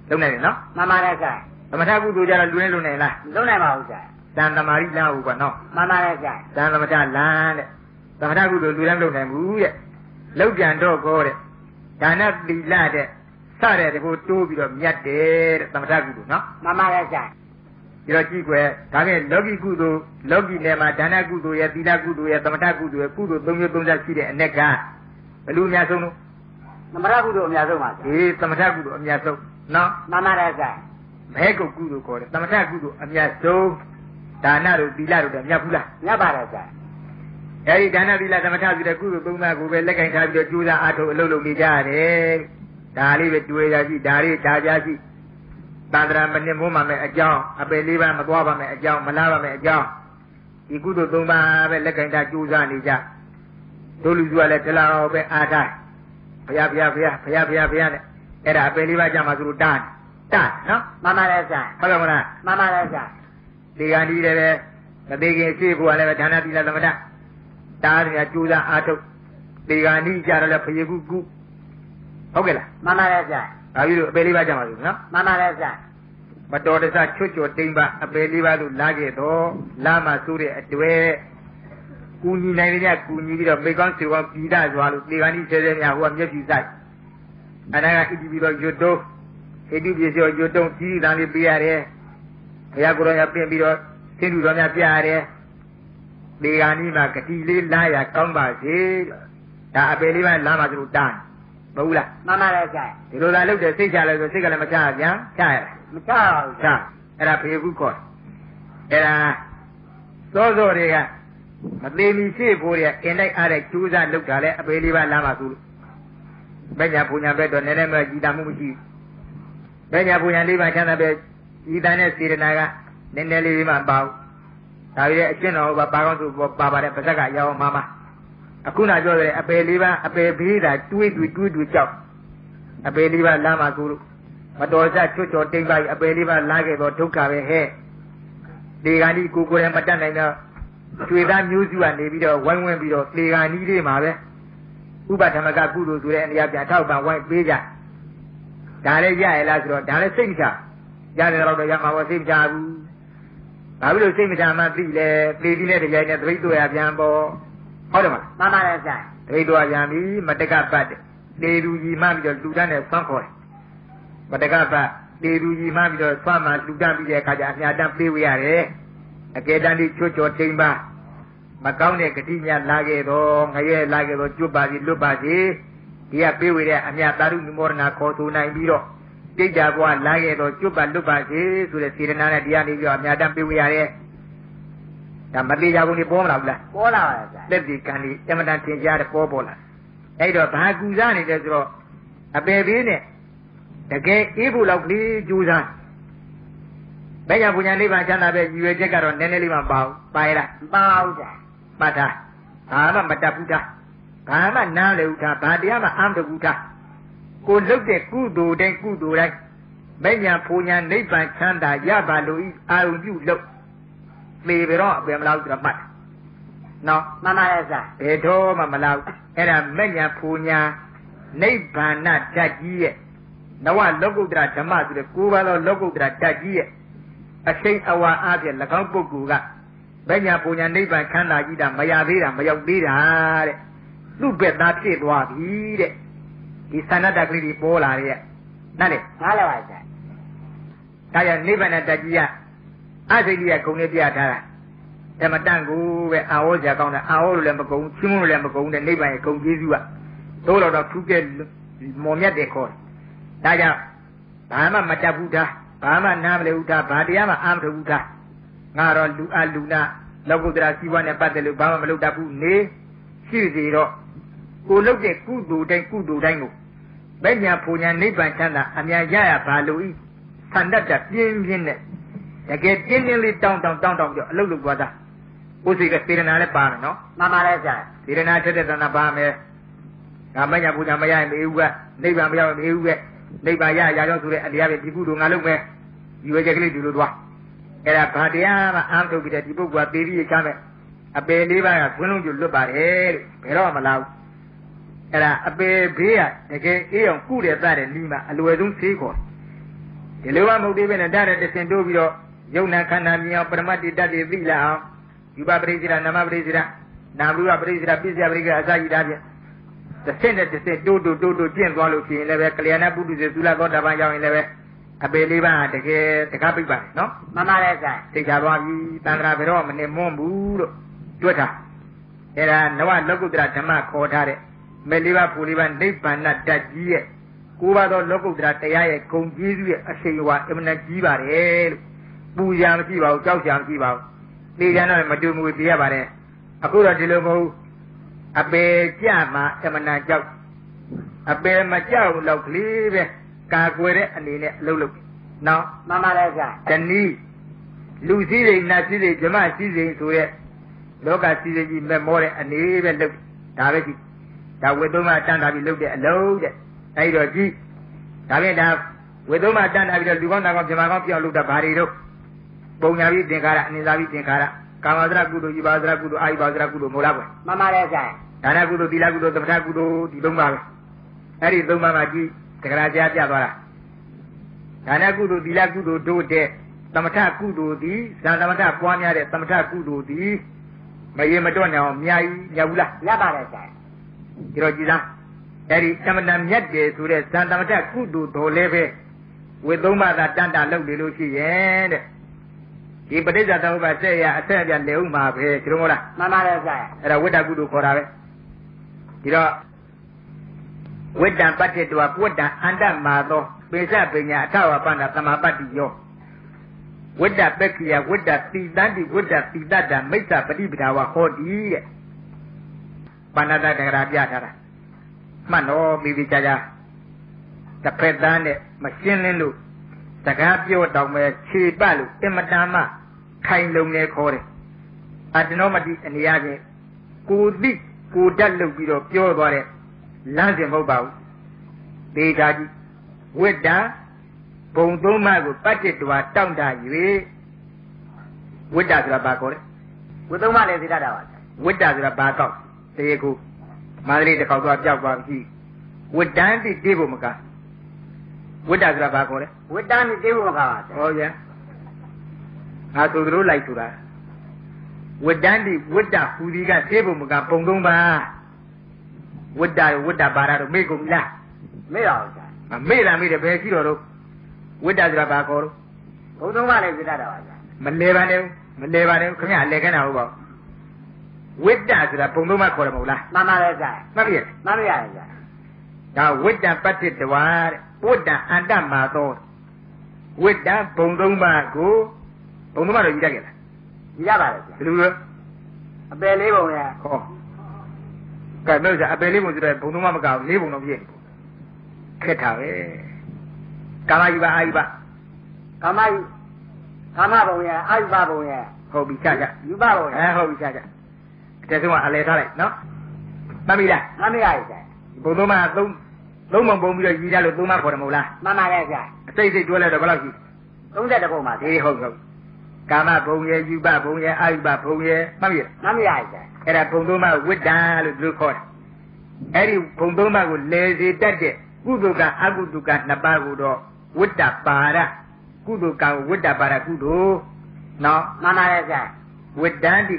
လုံးနိုင်တယ်နော်မှန်ပါတယ်ဗျာ သမထကုသိုလ်ကြတော့လူနဲ့လုံနိုင်လား မလုပ်နိုင်ပါဘူးဗျာ တန်သမารိလမ်းဟုတ်ကွာနော် မှန်ပါတယ်ဗျာ တန်သမထလမ်းတဲ့သမထကုသိုလ်လူလည်းမလုံနိုင်ဘူးတဲ့လောက်ပြန်တော့ကောတဲ့ဒါနသီလတဲ့စတဲ့ဒီကိုတိုးပြီးတော့မြတ်တယ်တဲ့သမထကုသိုလ်နော် မှန်ပါတယ်ဗျာ ဒီတော့ကြည့်ွယ်ဒါဖြင့်လောကီကုသိုလ်လောကီနယ်မှာဒါနကုသိုလ်ရဲ့သီလကုသိုလ်ရဲ့သမထကုသိုလ်ရဲ့ကုသိုလ်၃မျိုး၃ချက်ရှိတဲ့အ ਨੇ ကဘယ်လိုအများဆုံးလို့ သမထကုသိုလ်အများဆုံးပါဗျာ ဒီသမထကုသိုလ်အများဆုံးနော် မှန်ပါတယ်ဗျာ ဘဲကုတ်ကုသိုလ်ခေါ်တယ်သမထကုသိုလ်အများဆုံးဒါနတို့သီလတို့တော့မြတ်ဘူးလားညတ်ပါတယ်ဗျာအဲဒီဒါနသီလသမထဆိုတဲ့ကုသိုလ်သုံးပါးကိုပဲလက်ကင်ထားပြီးတော့ကြိုးစားအားထုတ်အလုပ်လုပ်နေကြရတယ်ဒါလေးပဲတွေ့ရရှိဒါလေးဒါကြရှိတန္တရာမနစ်မိုးမှာမဲ့အကြောင်းအပယ်လေးပါးမသွားပါမဲ့အကြောင်းမလားပါမဲ့အကြောင်းဒီကုသိုလ်သုံးပါးပဲလက်ကင်ထားကြိုးစားနေကြတို့လူစုကလည်းတလားပဲအားထားဘုရားဘုရားဘုရားဘုရားဘုရားဘုရားနဲ့အဲ့ဒါအပယ်လေးပါးကြမှာသူတို့တားတား နော်မှန်ပါတယ်ဗျာဟုတ်ကဲ့မလားမှန်ပါတယ်ဗျာဒီကံဒီလည်းပဲမသေးခင်ရှိဖို့ကလည်းပဲဌာနတိလသမထတားရကြိုးစားအားထုတ်ဒီကံဒီကြတော့လည်းဖယေကုကုဟုတ်ကဲ့လားမှန်ပါတယ်ဗျာဒါပြီးတော့အပေလေးပါကြမှာလို့နော်မှန်ပါတယ်ဗျာမတော်တဆချွတ်ချွတ်တိမ်ပါအပေလေးပါလို့လာခဲ့တော့လာမှဆိုးတဲ့အတွေ့ကူညီနိုင်တဲ့ကူညီပြီးတော့မေကောင်းစေကောင်းပြည်သားစွာလို့ဒီကံဒီဆဲဆဲများဟိုကမျက်ဖြူဆိုင်အနာကဣတိပြီးတော့ရွတ်တော့ ဣတိပြေကျော်ရွတ်တော့ကြီးတန်းလေးပေးရတယ်ဘုရားကိုယ်တော်ရပြင်ပြီးတော့သင်္ဓုတော်များပြရတယ်ဒီကံဒီမှာဂတိလေးလာရကောင်းပါစေဒါအပေလေးပါလာမှဆိုလို့တားမဟုတ်လားမှန်ပါတယ်ဗျာဒီလိုလာလုပ်တယ်စိတ်ချလဲဆိုစိတ်ကလည်းမချပြန်ချရလားမချပါဘူးချအဲ့ဒါဖေခုခေါ်အဲ့ဒါစောစောတွေကမသေးမီရှိဖို့တွေအင်လိုက်အားတဲ့ကျူးစားလုပ်တာလဲအပေလေးပါလာမှဆိုလို့ဘယ်ညာပူညာဘက်တော့နည်းနည်းမှကြည်တာမှုမရှိဘ ယ်ညာပူညာလေးပါချမ်းသာပဲကြည်တန်တဲ့စေရနာကနည်းနည်းလေးမှပါဘူးဒါပြီးတဲ့အချင်းတော်ဘာပါကောင်းဆိုပါပါတယ်ပါဇက်ကရောင်းမှမှအခုနပြောတဲ့အပေလေးပါအပေဘေးတာတွေးတွေးတွေးတွေးကြောက်အပေလေးပါလာမှဆိုလို့မတော်ကြချွတ်ချော်တိမ်ပါအပယ်လေးပါလာခဲ့တော့ဒုက္ခပဲဟဲ့ဒီကံဒီကိုကိုယ်လည်းမတတ်နိုင်တော့ကျွေသားမျိုးစုကနေပြီးတော့ဝိုင်းဝန်းပြီးတော့ဒီကံဒီလေးမှာပဲဥပဓမ္မကကုသိုလ်ဆိုတဲ့အနေအပြထောက်ပံ့ဝိုင်းပေးကြ ဒါလည်းရရလားဆိုတော့ဒါလည်းစိတ်မချရတယ်တော့တော့ရမှာပေါ့စိတ်မချဘူးဘာဖြစ်လို့စိတ်မချမှသိလဲသိပြီးနဲ့တကြိုင်နဲ့သတိတွေ့ရပြန်ပေါ့ဟုတ်တယ်မလားမှန်ပါတယ်ဆရာသတိတွေ့ရပြန်ပြီမတကပတ်တယ်တေလူကြီးမှပြီးတော့လူတန်းနဲ့ဆွမ်းခေါ်တယ်မတကပတ်တေလူကြီးမှပြီးတော့ဆွမ်းမှလူတန်းပြီးတဲ့အခါကျအမြတ်တမ်းပြေးဝရရတယ်အကယ်တမ်းဒီချွတ်ချော်ချိန်ပါမကောင်းတဲ့ဂတိညာလာခဲ့တော့ငရဲလာခဲ့တော့ကျွတ်ပါစီလွတ်ပါစီ ဒီကပြေးဝရတဲ့အမြတ်သာရုမောရဏခေါ်ဆိုနိုင်ပြီးတော့တိတ်တာဘွားလာခဲ့တော့ကျွတ်ပါလွတ်ပါစီဆိုတဲ့စေတနာနဲ့တရားနေပြီးတော့အမြတ်တမ်းပြေးဝရတယ်ဒါမသေးကြဘူးနေပေါ်မလာဘူးလားပေါ်လာပါဆရာလက်ဒီကံဒီအမတန်ထင်ရှားတဲ့ပေါ်ပေါ်လာအဲ့တော့ဘာကူစားနေလဲဆိုတော့အပေပေးနဲ့တကယ်အေးဖို့လောက်ကလေးကြိုးစားဘယ်ရပူညာနိဗ္ဗာန်ချမ်းသာပဲရည်ရွယ်ချက်ကတော့နည်းနည်းလေးမှပါဘူးပါရလားမပါဘူးဆရာမှတ်ထားဘာမှမတတ်ဘူးသား ဘာမှနားလည်ဘူးသားဘာတရားမှအမ်းတဘူးသားကိုလုတ်တဲ့ကုသိုလ်တိုင်းကုသိုလ်တိုင်းမဉ္ဇဉ်ပူညာနိဗ္ဗာန်ချမ်းသာရပါလို့ဤအာရုံပြုလို့သေပြီတော့အပင်မလားဆိုတော့မှတ်နော်မှန်ပါတယ်ဆရာဘယ်တော့မှမလောက်အဲ့ဒါမဲ့ညာဖူညာနိဗ္ဗာန်ဓာတ်ကြီးရဲ့နဝလောကုတ္တရာဓမ္မဆိုတဲ့ကိုးပါးသောလောကုတ္တရာဓာတ်ကြီးရဲ့အရှိန်အဝါအားဖြင့်၎င်းပုဂ္ဂိုလ်ကမဲ့ညာပူညာနိဗ္ဗာန်ချမ်းသာကြီးတာမရသေးတာမရောက်သေးတာတဲ့ သူ့ဘက်သားဖြစ်သွားပြီတဲ့ဒီသန္နတကလေးတွေပေါ်လာတဲ့နားလေနားလည်ပါဆရာဒါကြောင့်နိဗ္ဗာန်ဓာတ်ကြီးကအစိတ်ကြီးကဂုံလေးပြထားတာဓမ္မတန်ကိုပဲအာဝေါ်ကြကောင်းတယ်အာဝေါ်လို့လည်းမကုံချင်းလို့လည်းမကုံတဲ့နိဗ္ဗာန်ရဲ့ဂုံကျေးဇူးကတို့တော့တော့ထူးကဲမော်မြတ်တယ်ခေါ်တယ်ဒါကြောင့်ဘာမှမတတ်ဘူးသားဘာမှနားမလည်ဘူးသားဘာတရားမှအာမထုတ်ဘူးသားငါတော့လူအလူနာလောကုတ္တရာစီးပွားနဲ့ပတ်သက်လို့ဘာမှမလုပ်တတ်ဘူးနေရှိစီတော့ ကိုလုပ်တဲ့ကုသိုလ်တိုင်းကုသိုလ်တိုင်းကိုဘယ်ညာဖူညာနိဗ္ဗာန်ချမ်းသာအများရရပါလို့ဤဆန္ဒတပြင်းပြင်းနဲ့တကယ်ပြင်းပြင်းလေးတောင်းတောင်းတောင်းတောင်းကြောအလုပ်လုပ်သွားတာကိုယ်စီကစေရနာလည်းပါမယ်နော်မှန်ပါတယ်ဆရာစေရနာထက်တဲ့သနာပါမယ်ငါမညာပူညာမရရင်မေဦးကနိဗ္ဗာန်မရရင်မေဦးကနိဗ္ဗာန်ရရရောဆိုတဲ့အတရားပဲဒီကုသိုလ်ငါလုပ်မယ်ဒီဝေချက်ကလေးဒီလိုသွားအဲ့ဒါဘာတရားမှအာမထုတ်ပြီးတဲ့ဒီပုဂ္ဂိုလ်ကသေပြီးရချမယ်အပယ်လေးပါးကခွင်းလုံးကျလွတ်ပါတယ်လို့ဘယ်တော့မှမလာဘူး အဲ့ဒါအပယ်ဘေးကတကယ်အေးအောင်ကုတယ်တတ်တယ်နီးမှာအလွယ်ဆုံးသေးခေါ်ဒီလိုမှမဟုတ်သေးပဲနဲ့တတ်တဲ့တစင်တိုးပြီးတော့ယုံနာခန္ဓာမြင်အောင်ပရမတ္တိတတ်တယ်သိလာအောင်ယူပပရိစ္ဆေဒနာမပရိစ္ဆေဒနာမရူပပရိစ္ဆေဒပစ္စယပရိက္ခအစရှိတာဖြင့်တစ်ဆင့်နဲ့တစ်ဆင့်တိုးတိုးတိုးတိုးကျင့်သွားလို့ရှိရင်လည်းပဲကလျာဏပုထုဇေသုလသောတာပန်ရောက်ရင်လည်းပဲအပေလေးပါးတကယ်တကားပြိပါတယ်နော်မှန်ပါတယ်ဆရာသိချသွားပြီတန်ត្រာဘယ်တော့မနေမွန်းဘူးလို့တွက်တာအဲ့ဒါနဝလောကုတ္တရာဓမ္မခေါ်ထားတဲ့ မေလေးပါးဖူလေးပါးနိဗ္ဗာန်ဓာတ်ကြီးရဲ့ကိုးပါးသောလောကုတ္တရာတရားရဲ့ဂုံကျေးဇူးရဲ့အရှိန်အဝါအမှန်တန်ကြီးပါတယ်လို့ပူရမရှိပါဘူးကြောက်ကြမရှိပါဘူးသိကြတော့မတူမူပြရပါတယ်အခုတော့ဒီလိုမဟုတ်ဘူးအပေကြမှာအမှန်တန်ကြောက်အပေမကြောက်တော့ကလေးပဲကာကွယ်တဲ့အနေနဲ့အလုပ်လုပ်နော်မှန်ပါတယ်ဆရာတနည်းလူစည်းစိမ်နတ်စည်းစိမ်ဓမ္မစည်းစိမ်ဆိုတဲ့လောကစည်းစိမ်ကြီးမဲ့မောတဲ့အနေပဲလုပ်ဒါပဲကြည့် ဒါဝေသုံးမတန်တာပြီးလုပ်တဲ့အလုံးတဲ့အဲဒီတော့ကြည့်ဒါဖြင့်ဒါဝေသုံးမတန်တာပြီးတော့လူကောင်းတာကောင်းပြမကောင်းပြောင်းလုပ်တာဘာတွေတော့ပုံညာပြီးသင်္ခါရအနိစ္စပြီးသင်္ခါရကာမစရကုသိုလ်ဤပါစရကုသိုလ်အာယပါစရကုသိုလ်မို့လားကွယ်မှန်ပါတယ်ဆရာဒါနကုသိုလ်သီလကုသိုလ်သမထကုသိုလ်ဒီသုံးပါပဲအဲ့ဒီသုံးပါးမှာကြည့်တက္ကရာကြားပြသွားတာဒါနကုသိုလ်သီလကုသိုလ်တို့တဲ့သမထကုသိုလ်သည်ဇာသမထပွားများတဲ့သမထကုသိုလ်သည်မရေမတွက်နိုင်အောင်အများကြီးညဘူးလားရပါတယ်ဆရာ ဒီတော့ကြည်သားအဲ့ဒီသမဏမြတ်တယ်ဆိုတဲ့ဇာသမထကုသိုလ်တော်လည်းပဲဝေသုံးပါးသာတန်တာလုပ်နေလို့ရှိရဲ့တဲ့ဒီပဋိစ္စသမုပ္ပါဆက်ရအဆက်အပြလဲဥမှာပဲဒီလိုမဟုတ်လားမှန်ပါတယ်ဆရာအဲ့ဒါဝိတ္တကုသိုလ်ခေါ်တာပဲဒီတော့ဝိတ္တပတ္တိတောပွတ္တအန္တမာသောပိစပညာအထဝပန္နသမာပတ္တိယောဝိတ္တပက္ခိယဝိတ္တတိတန္တိဝိတ္တတိတ္တမိစ္ဆပฏิပဒါဝဟောတိတဲ့ ပဏ္ဏတတကရာပြထားတာမှတ်တော့ပြီးပြီးကြကြတစ်ဖက်တန်းနဲ့မရှင်းလင်းလို့စကားပြောတော့မဲ့ခြေပတ်လို့အင်မတန်မှခိုင်လုံနေခေါ်တယ်အတ္တနောမတိအနေအချင်းကိုသိကိုတတ်လုပ်ပြီးတော့ပြောသွားတဲ့လမ်းစဉ်မဟုတ်ပါဘူးဒေတာကြီးဝိတ္တဘုံသုံးပါးကိုပတ္တိတဝါတောင့်တ၍ဝိတ္တဆိုတာဘာခေါ်လဲဝေသုံးပါလည်းသိတတ်တာပါဆရာဝိတ္တဆိုတာဘာကောက် တရေခုမန္တလေးတစ်ခေါက်သွားပြောက်သွားပြီဝိတ္တန်တိတိဖို့မကဝိတ္တဆိုတာဘာခေါ်လဲဝိတ္တန်တိဝမကပါဗျာဟောဗျာငါဆိုသလိုလိုက်ဆိုတာဝိတ္တန်တိဝိတ္တဟူဒီကသေဘုံမကပုံသုံးပါဝိတ္တရောဝိတ္တပါရတော့မေ့ကုန်ပြီလားမေ့တော့ဗျာမမေ့တာမေ့တယ်ဘယ်ရှိတော့တော့ဝိတ္တဆိုတာဘာခေါ်တော့ဘုံသုံးပါလည်းသိတတ်တာပါဗျာမလဲပါနဲ့မလဲပါနဲ့ခင်ဗျအလဲခဏဟုတ်ပါဘူး ဝိတ္တဆိုတာပုံသုံးပါခေါ်တယ်မဟုတ်လားမှန်ပါလေဗျာမှတ်ပြီမှန်ပါရဲ့ဗျာဒါဝိတ္တပတ္တိတဝါတဲ့ဝိတ္တအန္တမာသောဝိတ္တဘုံသုံးပါကိုဘုံသုံးပါတော့ယူတတ်ကြလားဒီရပါလေဗျာဘယ်လိုလဲအပယ်လေးပုံရဲ့ဟောကဲမလို့ဆိုအပယ်လေးပုံဆိုတော့ဘုံသုံးပါမကောက်လေးပုံတော့ပြည့်ခက်တာပဲကာမယူပါအာယူပါကာမယူကာမပုံရဲ့အာယုဘပုံရဲ့ဟုတ်ပြီချချယူဘပုံအဲရဲ့ဟုတ်ပြီချချ အတက်ဆုံးကအလဲထားလိုက်နော်မှတ်ပြီလားမှန်ပါရဲ့ဗျာဘုံသုံးပါသုံးသုံးပုံပုံပြီးတော့ယူရလို့သုံးပါခေါ်တယ်မဟုတ်လားမှန်ပါရဲ့ဗျာအစိတ်စိတ်တွဲလိုက်တော့ဘယ်လောက်ရှိ30ပုံပါဗျာဒီဟုတ်ဟုတ်ကာမဘုံရဲ့ယူပဘုံရဲ့အာယူပဘုံရဲ့မှတ်ပြီလားမှန်ပါရဲ့ဗျာအဲ့ဒါဘုံသုံးပါဝိတ္တံလို့သူတို့ခေါ်တယ်အဲ့ဒီဘုံသုံးပါကိုလဲစေတတ်တဲ့ကုသိုလ်ကအကုသိုလ်ကနှစ်ပါးကိုတော့ဝိတ္တပါရကုသိုလ်ကဝိတ္တပါရကုသိုလ်နော်မှန်ပါရဲ့ဗျာဝိတ္တံတိ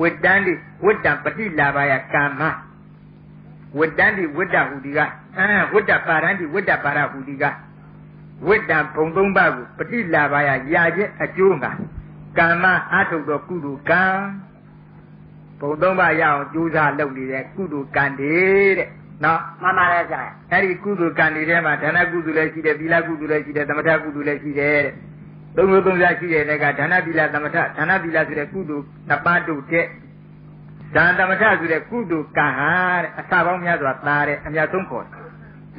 ဝိတ္တံတိဝိတ္တပฏิလာဘာယကာမဝိတ္တံတိဝိတ္တဟူဒီကအာဝိတ္တပါရံတိဝိတ္တပါရဟူဒီကဝိတ္တဘုံသုံးပါးကိုပฏิလာဘာယရာခြင်းအကျိုးငါကာမအာထုတ်သောကုသိုလ်ကံဘုံသုံးပါးရအောင်ကြိုးစားလုပ်နေတဲ့ကုသိုလ်ကံတွေတဲ့နော်မှန်ပါရဲ့ဗျာအဲ့ဒီကုသိုလ်ကံတွေထဲမှာဒါနကုသိုလ်လည်းရှိတယ်သီလကုသိုလ်လည်းရှိတယ်သမထကုသိုလ်လည်းရှိတယ်တဲ့ သုံးမျိုးသုံးစားရှိတဲ့တဲ့ကဒါနသီလသမထဒါနသီလဆိုတဲ့ကုသိုလ်နှစ်ပါးတို့တဲ့ဒါနသမထဆိုတဲ့ကုသိုလ်ကံဟာတဲ့အစာပေါင်းများစွာသားတဲ့အမြတ်ဆုံးခေါ်တယ်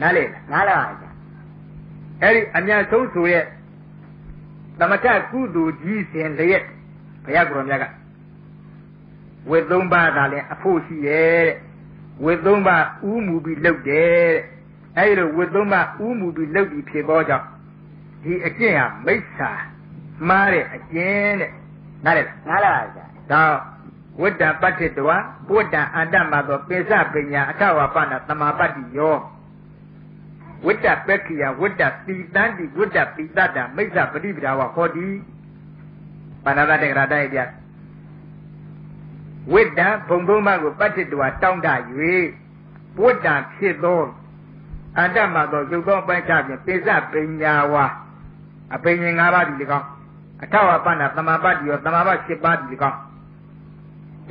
နားလေလားနားလည်ပါဗျာအဲ့ဒီအမြတ်ဆုံးဆိုရဲ့သမထကုသိုလ်ကြီးစဉ်လျက်ဘုရားကိုယ်တော်မြတ်ကဝေသုံးပါးသာလဲအဖို့ရှိရဲ့တဲ့ဝေသုံးပါးဥမူပြီးလှုပ်တယ်တဲ့အဲ့ဒီလိုဝေသုံးပါးဥမူပြီးလှုပ်ပြီးဖြစ်သောကြောင့် ဒီအကျင့်ဟာမိစ္ဆာမှားတဲ့အကျင့်တဲ့နားလေလားနားလည်ပါဗျာဒါဝိတ္တပတ္တိတဝဝိတ္တအန္တမသောပိစပညာအထဝပနာသမာပတ္တိယောဝိတ္တပက္ခိယဝိတ္တပိတန္တိဝိတ္တပိတတ္တမိစ္ဆပฏิပဒါဝဟောတိပဏာတတေကရာတိုက်ပြဝိတ္တဘုံသုံးပါးကိုပတ္တိတဝတောင်းတ၍ဝိတ္တဖြစ်သောအန္တမသောရုပ်သောအပိုင်းခြားဖြင့်ပိစပညာဝ အပင်ငင်၅ပါးဒီ၎င်းအထဝပနာသမာပတ္တိယောသမာပ၈ပါးဒီ၎င်း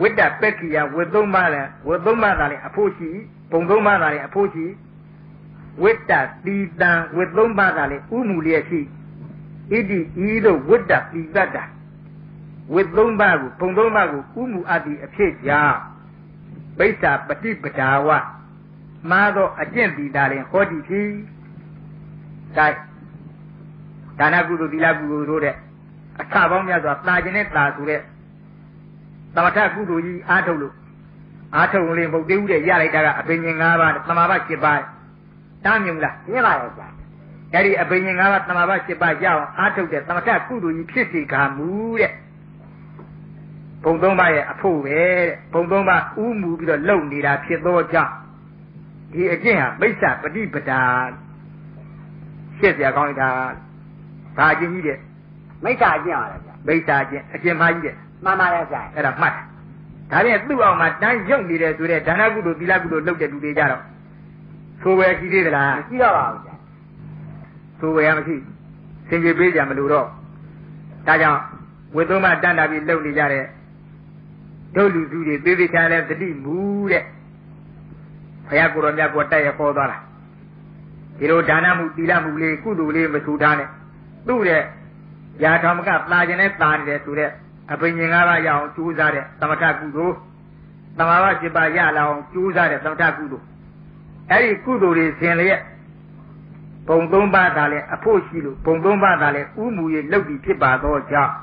ဝိတ္တပက္ခိယဝိသုံးပါးလည်းဝိသုံးပါးသာလည်းအဖို့ရှိပုံသုံးပါးသာလည်းအဖို့ရှိဝိတ္တတိတံဝိသုံးပါးသာလည်းဥမူလျက်ရှိဣတိဤသို့ဝိတ္တတိတတ္တဝိသုံးပါးကိုပုံသုံးပါးကိုဥမူအပ်သည့်အဖြစ်ကြောင့်ဗိစ္ဆာပฏิပဒါဝမှားသောအကျင့်ဒီတာလည်းဟောတိဖြစ်ဒါ ဒါနကုသိုလ်သီလကုသိုလ်တို့တဲ့အထပေါင်းများစွာတာခြင်းနဲ့တာဆိုတဲ့သမထကုသိုလ်ကြီးအားထုတ်လို့အားထုတ်ရင်မဟုတ်သေးဘူးတဲ့ရလိုက်တာကအပင်ရှင်၅ပါးသမာဘ7ပါးတားမြုံလားပြပါရဲ့ဗျာအဲ့ဒီအပင်ရှင်၅ပါးသမာဘ7ပါးရအောင်အားထုတ်တဲ့သမထကုသိုလ်ကြီးဖြစ်စီကမူတဲ့ဘုံသုံးပါးရဲ့အဖို့ပဲတဲ့ဘုံသုံးပါးဥမူပြီးတော့လုံနေတာဖြစ်သောကြောင့်ဒီအကျင့်ဟာမိစ္ဆာပฏิပဒါရှင်းစရာကောင်းလိုက်တာ ဒါအကျင့်ကြီးတဲ့မိစ္ဆာကျင့်ပါလေဗျာမိစ္ဆာအကျင့်အကျင့်မကြီးတဲ့မှန်ပါရဲ့ဗျာအဲ့ဒါမှတ်ဒါဖြင့်သူ့အောင်မှာတန်းရုပ်နေတယ်ဆိုတဲ့ဒါနကုသိုလ်သီလကုသိုလ်လုပ်တဲ့လူတွေကြတော့ဆိုဝယ်ရှိသေးသလားမရှိတော့ပါဘူးဗျာဆိုဝယ်ရမရှိစင်ကြေပေးကြမလို့တော့ဒါကြောင့်ဝေသုံးမတန်တာပြီးလုပ်နေကြတဲ့ဒုလူစုတွေသေးသေးချာလဲတတိမူတဲ့ဘုရားကိုယ်တော်မြတ်ကတိုက်ရခေါ်သွားတာဒီလိုဒါနမှုသီလမှုလေးကုသိုလ်လေးမထူထားနဲ့ သူ့တဲ့ယာထောင်မကตาကျင်နဲ့ตาနေတယ်ဆိုတဲ့အပင်ရှင်၅ပါးရအောင်ကြိုးစားတဲ့သမထကုသိုလ်သမာဘ7ပါးရလာအောင်ကြိုးစားတဲ့သမထကုသိုလ်အဲ့ဒီကုသိုလ်တွေဆင်လျက်ဘုံသုံးပါးသာလဲအဖို့ရှိလို့ဘုံသုံးပါးသာလဲဥမူရေလောက်ပြီးဖြစ်ပါသောကြောင့်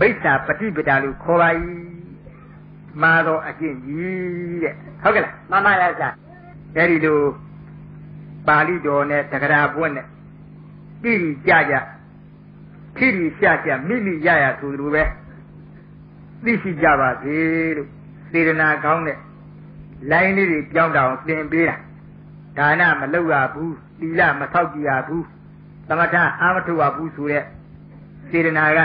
မိစ္ဆာပฏิပဒါလို့ခေါ်ပါ၏မှားသောအကျင့်ကြီးတဲ့ဟုတ်ကဲ့လား မှန်ပါရဲ့ဗျာ အဲ့ဒီလိုပါဠိတော်နဲ့တက္ကရာပွင့်နဲ့ ပြည်ပြီးကြကြထိပြီးရှာရှာမိမိရရဆိုလိုပဲသိရှိကြပါစေလို့စေရနာကောင်းတဲ့လိုင်းလေးတွေပြောင်းတောင်သင်ပေးတာဒါနမလုပ်ရဘူးသသီလမထောက်ကြရဘူးသမထအာမထုရဘူးဆိုတဲ့စေတနာက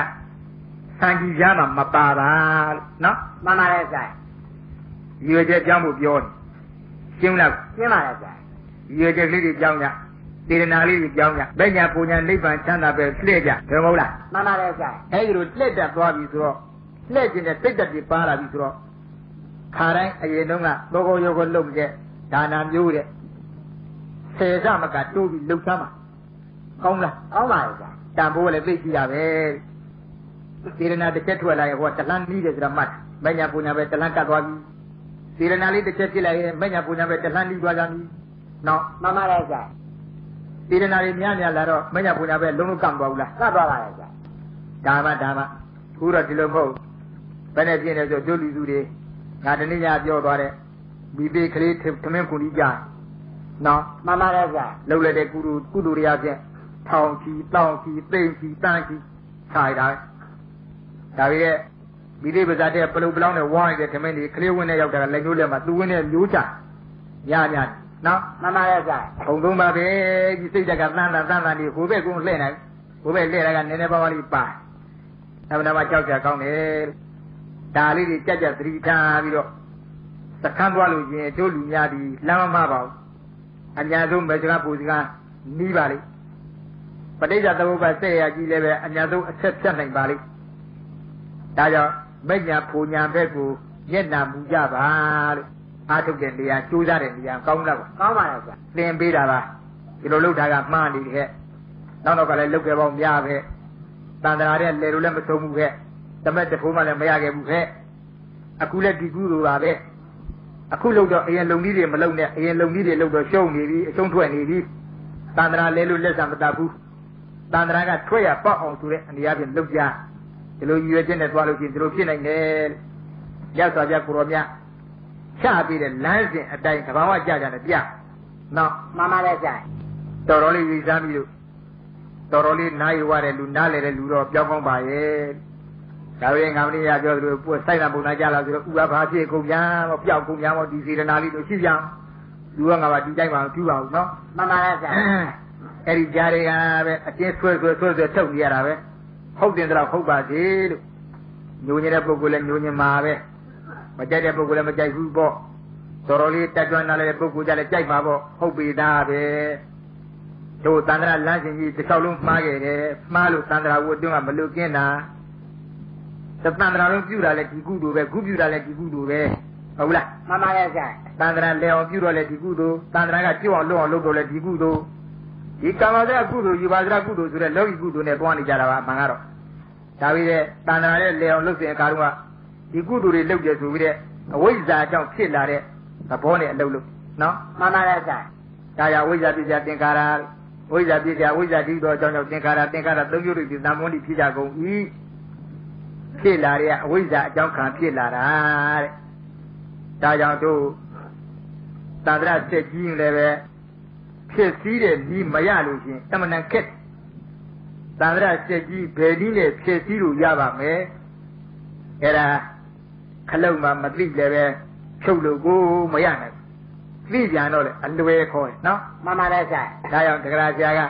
စံကြည်ရမှာမပါပါလို့နော်မှန်ပါတယ်ဆရာရည်ရွယ်ချက်ကြောင်းဖို့ပြောတယ်ရှင်းလားရှင်းပါတယ်ဆရာရည်ရွယ်ချက်ကလေးတွေကြောင်းကြ စေတနာလေးတွေကြောင်းကြဘယ်ညာပူညာနိဗ္ဗာန်ချမ်းသာပဲလှည့်ကြဘယ်မဟုတ်လားမှန်ပါတယ်ဆရာအဲဒီလိုလှည့်တက်သွားပြီဆိုတော့လှည့်ကျင်တဲ့စိတ်တက်တွေပါလာပြီဆိုတော့ခါတိုင်းအရင်တုန်းကသောကောယောကောလုပ်တဲ့ဒါနာမျိုးတဲ့ဆယ်စမကတိုးပြီးလှုပ်သမ်းမှာကောင်းလားကောင်းပါတယ်ဆရာတန်ဖိုးလည်းသိကြည့်ရပဲစေရနာတစ်ချက်ထွက်လာရင်ဟောတလန်းနီးတယ်ဆိုတာမှတ်မညာပူညာပဲတလန်းကတ်သွားပြီစေရနာလေးတစ်ချက်ဖြစ်လာရင်မညာပူညာပဲတလန်းနီးသွားကြပြီနော်မှန်ပါတယ် ဆရာစေရနာတွေများများလာတော့မညာပူညာပဲလုံးလုံးကန့်သွားဘူးလားကတ်သွားပါတယ်ဆရာဒါမှဒါမှခုတော့ဒီလိုမဟုတ်ဘယ်နဲ့ပြင်းလဲဆိုတို့လူစုတွေငါတနေ့ညပြောသွားတဲ့မိသေးကလေးသမင်းကူကြီးကြနော်မှန်ပါတယ်ဆရာလှုပ်လိုက်တဲ့ကုလူကုလူတွေကဖြင့်ထောင်ချီတောင်ချီသိမ့်ချီတန်းချီခြာရတာပဲဒါပေမဲ့မိသေးပါဇာတဲ့ပလုတ်ပလောင်းနဲ့ဝိုင်းတဲ့သမင်းတွေကလေးဝင်းနဲ့ရောက်တာကလက်ညှိုးလက်မှာသူဝင်းနဲ့မျိုးချညည နော်မှန်ပါတယ်ဆရာဘုံသုံးပါပဲဒီစိတ်တက်ကသန်းတန်းသန်းတန်းဒီဟိုဘက်ကုန်းလှည့်နေဟိုဘက်လှည့်တာကနည်းနည်းပါးပါးလေးပါအမှန်တမ်းကြောက်ကြကောင်းတယ်ဒါလေးတွေကြက်ကြက်သတိထားပြီးတော့သခန်းသွားလို့ရင်တို့လူများဒီလမ်းမမပါဘူးအညာဆုံးပဲစကားပူစကားနီးပါလိပဋိစ္စသမုပ္ပါဆက်ရကြီးလည်းပဲအညာဆုံးအဆက်ဖြတ်နိုင်ပါလိဒါကြောင့်မညာဖူညာဘက်ကိုမျက်နှာမူကြပါလို့ အားထုတ်တဲ့နေရာကြိုးစားတဲ့နေရာကောင်းလားပါကောင်းပါတယ်ဆရာသင်ပေးတာပါဒီလိုလုပ်တာကမှားနေတယ်ခဲ့နောက်တော့ကလည်းလုပ်ခဲ့ပေါင်းများပဲတန်တရာတဲ့လေလိုလည်းမဆုံးဘူးခဲ့တမက်တဖိုးမှလည်းမရခဲ့ဘူးခဲ့အခုလည်းဒီကူလိုပါပဲအခုလုပ်တော့အရင်လုံကြီးတွေမလုံနဲ့အရင်လုံကြီးတွေလုပ်တော့ရှုံးနေပြီအရှုံးထွက်နေပြီတန်တရာလဲလို့လက်ဆံမတတ်ဘူးတန်တရာကထွက်ရပေါက်အောင်ဆိုတဲ့အနေအချင်းလုပ်ကြဒီလိုရည်ရွယ်ချက်နဲ့သွားလို့ရှိရင်ဒီလိုဖြစ်နိုင်တယ်ရသော်ကြကိုရောမြ ချပြီးတဲ့လမ်းစဉ်အတိုင်းသဘာဝကြကြတယ်ပြနော်မှန်ပါတယ်ဆရာတော်တော်လေးယူစားပြီးလို့တော်တော်လေးနားယူရတဲ့လူနားလေတဲ့လူတော့ပြောင်းကောင်းပါရဲ့ဒါပေမဲ့ငါမလေးရပြောသလိုပွက်ဆိုင်တာပုံနာကြလာဆိုတော့ဥပဘာဖြစ်ကုန်ပြန်မပြောက်ကုန်ပြန်မဒီစေတနာလေးတို့ရှိပြန်လူကငါပါဒီတိုင်းပါကျူပါဘူးနော်မှန်ပါတယ်ဆရာအဲ့ဒီကြားတွေကပဲအကျဉ်းဆွဲဆွဲဆွဲဆွဲထုတ်နေရတာပဲဟုတ်တယ်တော့ဟုတ်ပါသေးလို့ညိုညင်တဲ့ပုဂ္ဂိုလ်လည်းညိုညင်မှာပဲ မကြိုက်တဲ့ပုဂ္ဂိုလ်လည်းမကြိုက်ဘူးပေါ့တော်တော်လေးတက်ကြွနားတဲ့ပုဂ္ဂိုလ်ကြလည်းကြိုက်မှာပေါ့ဟုတ်ပြီသားပဲတို့တန္တရာလမ်းစဉ်ကြီးတစ်လျှောက်လုံးမှားခဲ့တယ်မှားလို့တန္တရာဝတ်တွန်းကမလုကင်းတာသတန္တရာလုံးပြုတာလဲဒီကုသိုလ်ပဲကုပြုတာလဲဒီကုသိုလ်ပဲဟုတ်လားမှန်ပါတယ်ဆရာတန္တရာလဲအောင်ပြုတော့လဲဒီကုသိုလ်တန္တရာကကျွတ်အောင်လုပ်အောင်လုပ်တော့လဲဒီကုသိုလ်ဒီကာမဇရကုသိုလ်ယူပါဇရကုသိုလ်ဆိုတဲ့လောကီကုသိုလ်နဲ့တွားနေကြတာပါအမှန်ကတော့ဒါပြီးတဲ့တန္တရာနဲ့လဲအောင်လုပ်စဉ်အခါတုန်းက ဒီကုသိုလ်တွေလုပ်တယ်ဆိုပြီးတဲ့အဝိဇ္ဇာကြောင့်ဖြစ်လာတဲ့သဘောနဲ့အလုပ်လုပ်နော်မှန်ပါတယ်ဆရာဒါရဝိဇ္ဇာပစ္စယသင်္ကာရဝိဇ္ဇာပစ္စယဝိဇ္ဇာတိတော်အကြောင်းကြောင့်သင်္ကာရသင်္ကာရသုံးမျိုးတွေပြီးသံမွန်းတိဖြစ်ကြကုန်၏ဖြစ်လာတဲ့အဝိဇ္ဇာအကြောင်းခံဖြစ်လာတာတဲ့ဒါကြောင့်တို့သန္တရစက်ကြီးလည်းပဲဖြစ်စည်းတဲ့ဒီမရလို့ရှင်တမန်ခက်သန္တရစက်ကြီးဘယ်နည်းနဲ့ဖြစ်စည်းလို့ရပါမယ်အဲ့ဒါ ခလုတ်မှမသိလည်းပဲဖြုတ်လို့ကိုမရနိုင်သိပြန်တော့လေအလွယ်ခေါ်တယ်နော်မှန်ပါတယ်ဆရာဒါကြောင့်တက္ကရာဆရာက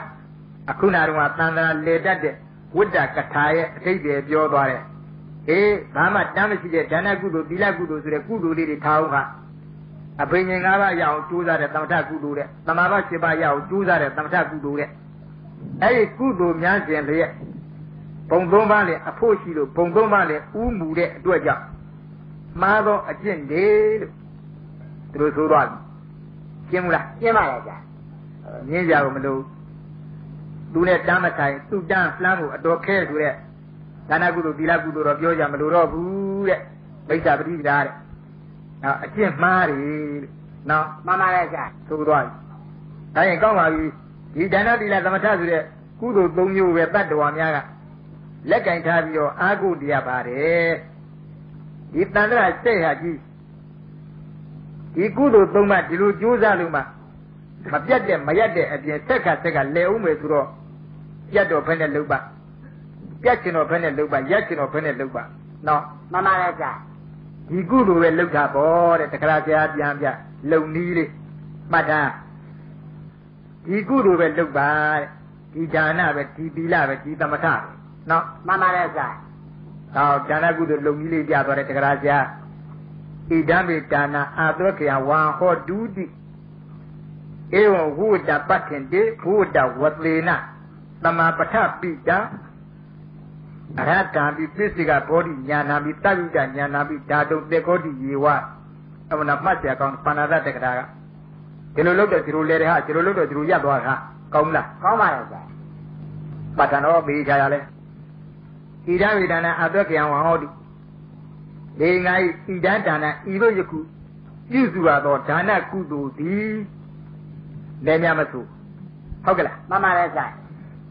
အခုနာတော့သန္တရာလေတတ်တဲ့ဝိတ္တကထာရဲ့အထိပ္ပယ်ပြောသွားတယ်။အေးဘာမှတမ်းမရှိတဲ့ဒါနကုသိုလ်သီလကုသိုလ်ဆိုတဲ့ကုသိုလ်လေးတွေထားအောင်ကအဘိညာဉ်၅ပါးရအောင်ကြိုးစားတဲ့သမထကုသိုလ်တဲ့သမာဘ၈ပါးရအောင်ကြိုးစားတဲ့သမထကုသိုလ်တဲ့အဲ့ဒီကုသိုလ်များစဉ်လျက်ဘုံသုံးပါးလည်းအဖို့ရှိလို့ဘုံသုံးပါးလည်းဥမူတဲ့အတွက်ကြောင့် မှားသောအကျင့်တွေလို့သူတို့ဆိုသွားတယ်ရှင်းမလားရှင်းပါတယ်ဆရာငင်းကြဘူးမလို့သူနဲ့တမ်းမဆိုင်သူ့တန်းလှမ်းဖို့အတော်ခဲဆိုတဲ့ဒါနကုသိုလ်သီလကုသိုလ်တော့ပြောကြမလို့တော့ဘူးတဲ့မိစ္ဆာပฏิပဒါတဲ့နော်အကျင့်မှားတယ်နော်မှန်ပါတယ်ဆရာဆိုသွားပြီဒါရင်ကောင်းပါပြီဒီဒါနသီလသမထဆိုတဲ့ကုသိုလ်၃မျိုးပဲတတ္တဝါများကလက်ကင်ထားပြီးတော့အာဟုတရားပါတယ် ဒီတန်ត្រာစိတ်ဟာကြီးဒီကုသိုလ်၃ပါးဒီလိုကြိုးစားလို့မှမပြတ်တဲ့မရက်တဲ့အပြင်စက်ကစက်ကလဲအောင်မယ်ဆိုတော့ပြတ်တော့ဘယ်နဲ့လုပ်ပါပြတ်ချင်တော့ဘယ်နဲ့လုပ်ပါရက်ချင်တော့ဘယ်နဲ့လုပ်ပါနော်မှန်ပါတယ်ဆရာဒီကုသိုလ်ပဲလုပ်တာပေါ့တဲ့တခါဆရာပြန်ပြလုံနီးလေးမှတ်တာဒီကုသိုလ်ပဲလုပ်ပါတဲ့ဒီဒါနပဲဒီသီလပဲဒီသမထပဲနော်မှန်ပါတယ် ။ဒါဒါနကုသိုလ်လုံကြီးလေးပြသွားတဲ့တရားဆရာဣဒံမေတာနာအာသောကယဝါဟောဒုတိဧဝဝုဒ္ဒပတ္ထင်တေဘုဒ္ဒဝသေနသမာပဋ္ဌပိတံအရတာပိပစ္စည်းကဘောဓိညာနာပိတတ္တညာနာပိဓာတုတေကောတိယေဝအမနာမှတ်ကြကောင်းပဏ္ဏတက္ကရာကဒီလိုလုပ်တော့ဒီလိုလဲတဲ့ဟာဒီလိုလုပ်တော့ဒီလိုရပ်သွားတာကောင်းလားကောင်းပါရဲ့ဗျာပတ်တန်တော့မေးကြရလဲ ဣဒံဝေဒနာအသွက်ကြံဝဟောတိလေငါဤဣဒံဒါနဤတို့ယခုပြုစုရသောဒါနကုသိုလ်သည်လည်းများမဆိုဟုတ်ကဲ့လားမှန်ပါတယ်ဆိုင်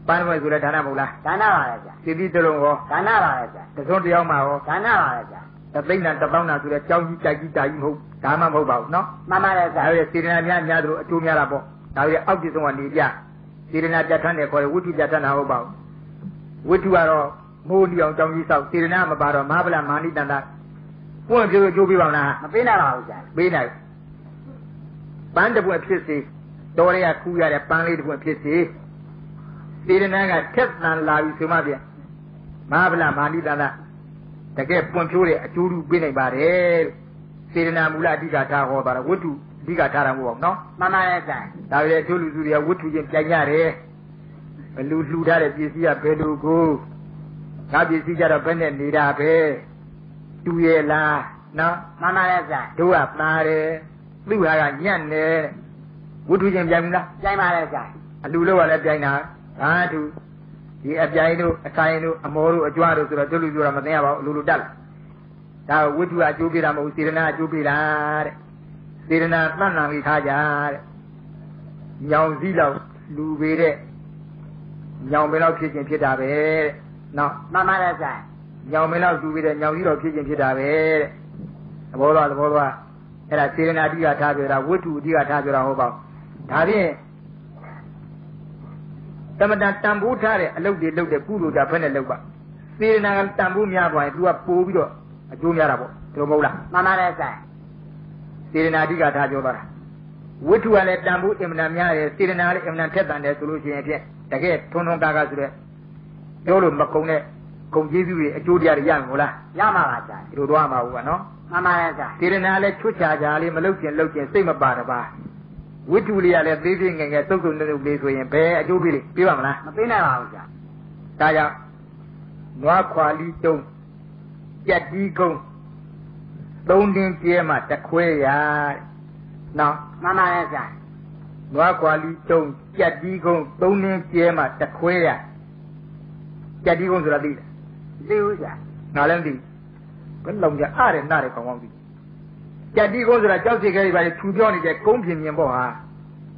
ပန်းမွေဆိုလဲဒါနမဟုတ်လားဒါနပါလေဆိုင်စိတိတလုံးဟောဒါနပါလေဆိုင်တစုံတယောက်မှာဟောဒါနပါလေဆိုင်တသိန်းနဲ့တပေါင်းနာဆိုလဲကြောင်းကြီးကြိုက်ကြီးတာကြီးမဟုတ်ဒါမှမဟုတ်ပါဘူးနော်မှန်ပါတယ်ဆိုင်ဒါရဲ့စေတနာများများတို့အကျိုးများတာပေါ့ဒါရဲ့အောက်ပြဆုံးကနေပြစေတနာပြဋ္ဌာန်းတယ်ခေါ်တယ်ဝိတုပြဋ္ဌာန်းတာဟုတ်ပါဘူးဝိတုကတော့ မိုးလျောင်ကြောင်းကြီးဆောက်စေတနာမပါတော့မဟာဗလမာနိတန္တပွင့်ပြိုးကျိုးပြပါမလားမပေးနိုင်ပါဘူးဆိုင်ပေးနိုင်ပန်းတစ်ပွင့်ဖြစ်စေတော်ရဲကခူးရတဲ့ပန်းလေးတစ်ပွင့်ဖြစ်စေစေတနာကထက်တန်လာပြီဆိုမှပြန်မဟာဗလမာနိတန္တတကယ်ပွင့်ပြိုးတဲ့အကျိုးတူပေးနိုင်ပါတယ်စေတနာမူလအဓိကထားဟောတာဝိတုအဓိကထားတာမဟုတ်ပါဘူးနော်မှန်ပါတယ်ဆိုင်ဒါပေမဲ့တို့လူစုတွေကဝတ္ထုချင်းပြန်ကြတယ်ဘလူလှူထားတဲ့ပစ္စည်းကဘယ်လိုကို ငါပစ္စည်းကြတော့ဘယ်နဲ့နေတာပဲတူရဲ့လားနော်မှန်ပါတယ်ဆိုင်တို့ကသားတယ်သူ့ဟာကညံ့တယ်ဝတ္ထုချင်းပြန်ပြီလားကြိုင်ပါတယ်ဆိုင်အလူလို့ကလည်းပြန်တာဟာသူဒီအပြိုင်တို့အဆိုင်တို့အမောတို့အကြွားတို့ဆိုတော့တို့လူဆိုတာမသိရပါဘူးအလူလူတက်လာဒါဝတ္ထုကအကျိုးပေးတာမဟုတ်စေရနာအကျိုးပေးတာတဲ့စေရနာတန်နာပြီးထားကြတဲ့ညောင်စည်းလောက်လူပေတဲ့ညောင်ပင်လောက်ဖြစ်ခြင်းဖြစ်တာပဲတဲ့ နော်မှန်ပါတယ်ဆိုင်ညောင်ပင်လောက်လူပေတဲ့ညောင်စည်းလောက်ဖြစ်ခြင်းဖြစ်တာပဲတဲ့သဘောတော့သဘောတော့အဲ့ဒါစေရနာအဓိကထားပြောတာဝတ္ထုအဓိကထားပြောတာဟုတ်ပါဘူးဒါဖြင့်တမတန်တန်ဖိုးထားတဲ့အလုပ်တွေလုပ်တဲ့ကုလိုတာဘယ်နဲ့လုပ်ပါစေရနာကတန်ဖိုးများသွားရင် तू ကပိုးပြီးတော့အကျိုးများတာပေါ့ဒီလိုမဟုတ်လားမှန်ပါတယ်ဆိုင်စေရနာအဓိကထားပြောသွားတာဝိထုကလည်းတန်ဖိုးအင်မတန်များတယ်စေရနာလည်းအင်မတန်ထက်တန်တယ်ဆိုလို့ရှိရင်ဖြင့်တကယ်ထုံထုံကားကားဆိုတဲ့ ပြောလို့မကုံတဲ့ဂုံကျေးဇူးတွေအကျိုးတရားတွေရမှာမဟုတ်လားရမှာပါဆိုင်ဒီလိုတော့မှာဘူးကနော်မှန်ပါတယ်ဆိုင်စေရနာလည်းချွတ်ချာချာလေးမလုတ်ကျင်လုတ်ကျင်စိတ်မပါတပါဝိထုလေးကလည်းသေးသေးငယ်ငယ်သုတ်သုတ်နုပ်နုပ်လေးဆိုရင်ဘယ်အကျိုးပေးလိမ့်ပြပါမလားမပေးနိုင်ပါဘူးဆိုင်ဒါကြောင့်နွားခွာလီတုံးကြက်တီးကုန်းသုံးတင်းကျဲမှတခွဲရတဲ့နော်မှန်ပါတယ်ဆိုင်နွားခွာလီတုံးကြက်တီးကုန်းသုံးတင်းကျဲမှတခွဲရ ကြက်တီးကုန်းဆိုတာသိတယ်သိဦးဆိုင်ငါလည်းမသိဘယ်လုံးကြအားရနားတယ်ကောင်းကောင်းသိကြက်တီးကုန်းဆိုတာကြောက်စီခဲတွေပါလေထူပြောနေတဲ့ကုန်းပြင်ပြင်ပေါ့ဟာ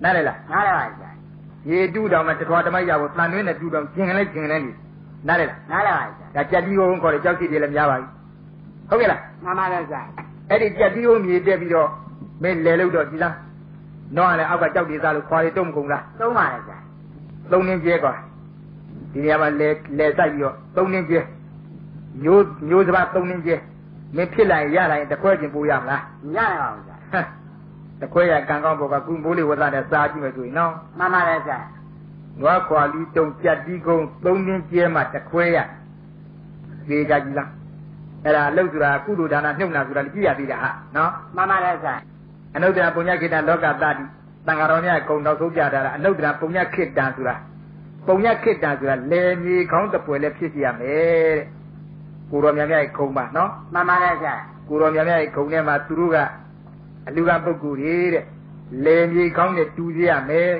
နားလေလားနားလည်ပါဆိုင်ရေတူတောင်မှတထွားတမိုက်ရဖို့တန်တွင်းနဲ့တူတောင်ကျင်ကလေးကျင်ကလေးနေနားလေလားနားလည်ပါဆိုင်ဒါကြက်တီးကုန်းခေါ်တဲ့ကြောက်စီတွေလည်းများပါပြီဟုတ်ကဲ့လားမှန်ပါတယ်ဆိုင်အဲ့ဒီကြက်တီးကိုမြေတက်ပြီးတော့မင်းလဲလို့တော့ဒီလားတော့လည်းအောက်ကကြောက်တွေစားလို့ခွာရီတုံးမကုန်လားသုံးပါတယ်ဆိုင်သုံးနှင်းကျဲကွာ ဒီနေရာမှာလဲလဲဆိုင်ပြီးတော့သုံးနှင်းကျဲမျိုးမျိုးစပါးသုံးနှင်းကျဲမင်းဖြစ်လိုက်ရလိုက်တခွဲကျင်ပို့ရမလားမရနိုင်ပါဘူးဆိုင်ဟမ်တခွဲရကံကောင်းဘောကကုမိုးလေးဝတ်သားနဲ့စားကြည့်မယ်ဆိုရင်နော်မှန်ပါတယ်ဆိုင်နွားခွာလီတုံကြက်တီးကုန်းသုံးနှင်းကျဲမှတခွဲရသေးကြကြည့်လားအဲ့ဒါအလုတ်ဆိုတာကုလိုဒါနနှုတ်နာဆိုတာကြည့်ရသေးတာဟာနော်မှန်ပါတယ်ဆိုင်အနုတ္တရပုညခေတ္တလောကတတိတန်ဃာတော်များကုံတော်ဆုံးပြတာအနုတ္တရပုညခေတ္တဆိုတာ ပုညခေတ္တဆိုတာလေမြေခေါင်းတပွဲလည်းဖြစ်စီရမယ်တဲ့ကိုတော်များများခုံပါနော်မှန်ပါတယ်ဆိုင်ကိုတော်များများခုံထဲမှာသူတို့ကအလူကပုဂ္ဂိုလ်တွေတဲ့လေမြေခေါင်းနဲ့တူစီရမယ်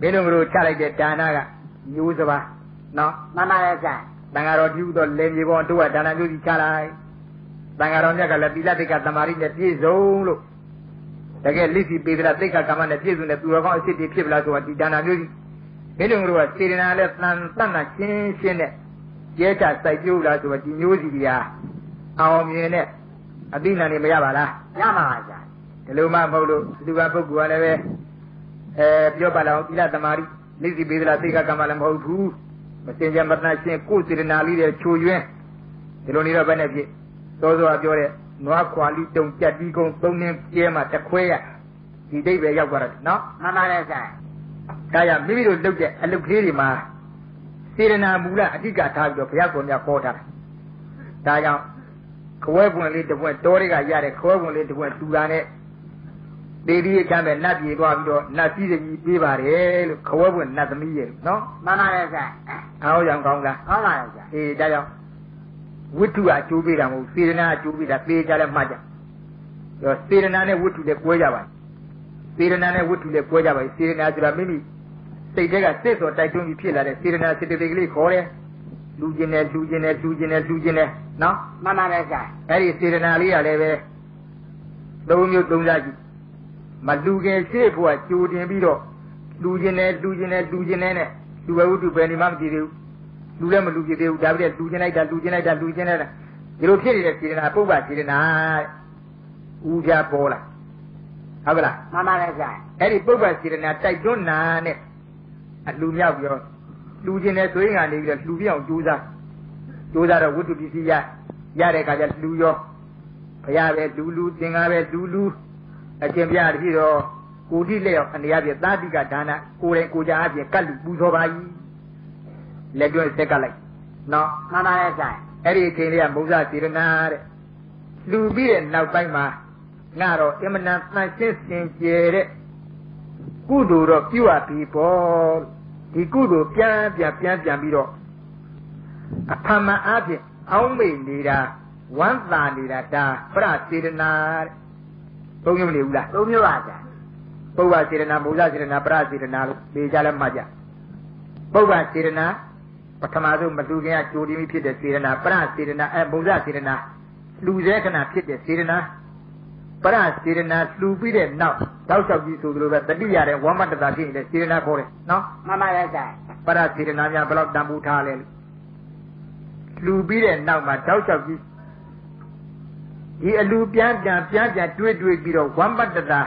မင်းတို့ကတို့ချလိုက်တဲ့ဒါနကမျိုးစပါးနော်မှန်ပါတယ်ဆိုင်တန်ဃာတော်ပြုသောလေမြေပေါ်တို့ကဒါနမျိုးကြီးချလိုက်တန်ဃာတော်မြတ်ကလည်းသီလတိတ်ကသမာဓိနဲ့ပြည့်စုံလို့တကယ်လိစီပေဒရာသိက္ခာကမ္မနဲ့ပြည့်စုံတဲ့သူတော်ကောင်းအစ်စ်တွေဖြစ်ပလားဆိုတာဒီဒါနာမျိုးကြီး မင်းတို့တို့ကစေတနာနဲ့တန်တန်တာရှင်းရှင်းနဲ့ကျဲချစိုက်ကြိုးလားဆိုတာဒီမျိုးစီကြီးဟာအောင်မြင်တဲ့အသိဉာဏ်တွေမရပါလားရမှာပါဆိုင်ဒီလိုမှမဟုတ်လို့လူကပုဂ္ဂိုလ်ကလည်းပဲအဲပြောပါလောက်သီလသမာဓိလိစီပေဒရာသိက္ခာကမ္မလည်းမဟုတ်ဘူးမစင်ကြမတနာရှင်းကိုယ်စေတနာလေးတွေချိုယွင်းဒီလိုနေတော့ဘယ်နဲ့ဖြစ်သောသောကပြောတဲ့နွားခွာလိတုံကြက်တီးကုန်းသုံးနှင်းကျဲမှတခွဲရဒီဒိဗ္ဗေရောက်သွားတယ်နော်မှန်ပါတယ်ဆိုင် ဒဒါကြောင့်မိမိတို့လုပ်တဲ့အလုပ်ကလေးတွေမှာစေရနာမူလအဓိကထားပြီးတော့ဘုရားကိုယ်များပေါ်ထားတာဒါကြောင့်ခွဲပွင့်လေးတစ်ပွင့်တောတွေကရတဲ့ခွဲပွင့်လေးတစ်ပွင့်တူတာနဲ့ဒေဒီအခမ်းပဲနတ်ပြေသွားပြီးတော့နတ်ကြီးကြီးပြေးပါတယ်လို့ခွဲပွင့်နတ်သမီးရဲ့နော်မှန်ပါတယ်ဆရာအားကြောင့်ကောင်းလားကောင်းပါရဲ့ဆရာအေးဒါကြောင့်ဝိတ္ထုကအကျိုးပေးတာမဟုတ်စေရနာအကျိုးပေးတာပေးကြလဲမှတ်ကြရောစေရနာနဲ့ဝိတ္ထုလည်းကွဲကြပါစေရနာနဲ့ဝိတ္ထုလည်းကွဲကြပါစေရနာဆိုတာမိမိ စိတ်ထဲကစစ်စောတိုက်တွန်းပြီးဖြစ်လာတဲ့စေရနာစေတသိက်ကလေးခေါ်တယ်လူကျင်တယ်လူကျင်တယ်လူကျင်တယ်လူကျင်တယ်နော်မှန်ပါတယ်ဆရာအဲ့ဒီစေရနာလေးကလည်းပဲသုံးမျိုးသုံးစားကြည့်မလူခင်ရှေ့ဖို့ကကြိုတင်ပြီးတော့လူကျင်တယ်လူကျင်တယ်လူကျင်တယ်နဲ့လူဝဲဝိတ္ထုပဲနေမှမကြည့်သေးဘူးလူလည်းမလူကြည့်သေးဘူးဒါပြည့်လူကျင်လိုက်တာလူကျင်လိုက်တာလူကျင်လိုက်တာဒီလိုဖြစ်နေတဲ့စေရနာပုပ္ပစေရနာတဲ့ဦးကြပေါ်လာဟုတ်ကလားမှန်ပါတယ်ဆရာအဲ့ဒီပုပ္ပစေရနာတိုက်တွန်းနာနဲ့ အလူမြောက်ပြီးတော့လူကျင်တဲ့သွေးကနေပြီးတော့လူပြောင်းကြိုးစားကြိုးစားတော့ဝတ္ထုပစ္စည်းရရတဲ့အခါကျလူရောဘုရားပဲလူလူသင်္ကားပဲလူလူအကျင့်ပြတည်းတော့ကိုတိလက်ရောက်အနေအပြသာတိကဒါနကိုယ်တိုင်ကိုကြအပြကတ်လူပူဇော်ပါကြီးလက်တွဲဆက်ကလိုက်နော်မှန်ပါတယ်ဆရာအဲ့ဒီအချိန်လေးကမုဇ္ဇစေရနာတဲ့လူပြီးတဲ့နောက်ပိုင်းမှာငါတော့အင်မတန်တန်ရှင်းစင်ကြယ်တဲ့ ကုသိုလ်တော့ပြုရပြီပေါ့ဒီကုသိုလ်ပြန်ပြန်ပြန်ပြန်ပြီးတော့အဖမန်အားဖြင့်အောင်းမိတ်နေတာဝမ်းသာနေတာဒါပရစေရနာတဲ့သုံးမျိုးမနေဘူးလားသုံးမျိုးပါဆရာပုဗ္ဗစေရနာမုဇ္ဇစေရနာပရစေရနာလို့နေကြလဲမှတ်ကြပုဗ္ဗစေရနာပထမဆုံးမလူခင်ကကြိုတင်ပြီးဖြစ်တဲ့စေရနာပရစေရနာအဲမုဇ္ဇစေရနာလူစေခဏဖြစ်တဲ့စေရနာ ပရစေရနာလှူပြီးတဲ့နောက်တောက်လျှောက်ကြီးဆိုသလိုပဲတတိရတဲ့ဝမ္မတ္တတာဖြစ်နေတဲ့စေရနာခေါ်တယ်နော်မှန်ပါတယ်ဆရာပရစေရနာများဘယ်လောက်တန်ဖိုးထားလဲလို့လှူပြီးတဲ့နောက်မှာတောက်လျှောက်ကြီးဒီအလူပြန်ပြန်ပြန်ပြန်တွေးတွေးပြီးတော့ဝမ္မတ္တတာ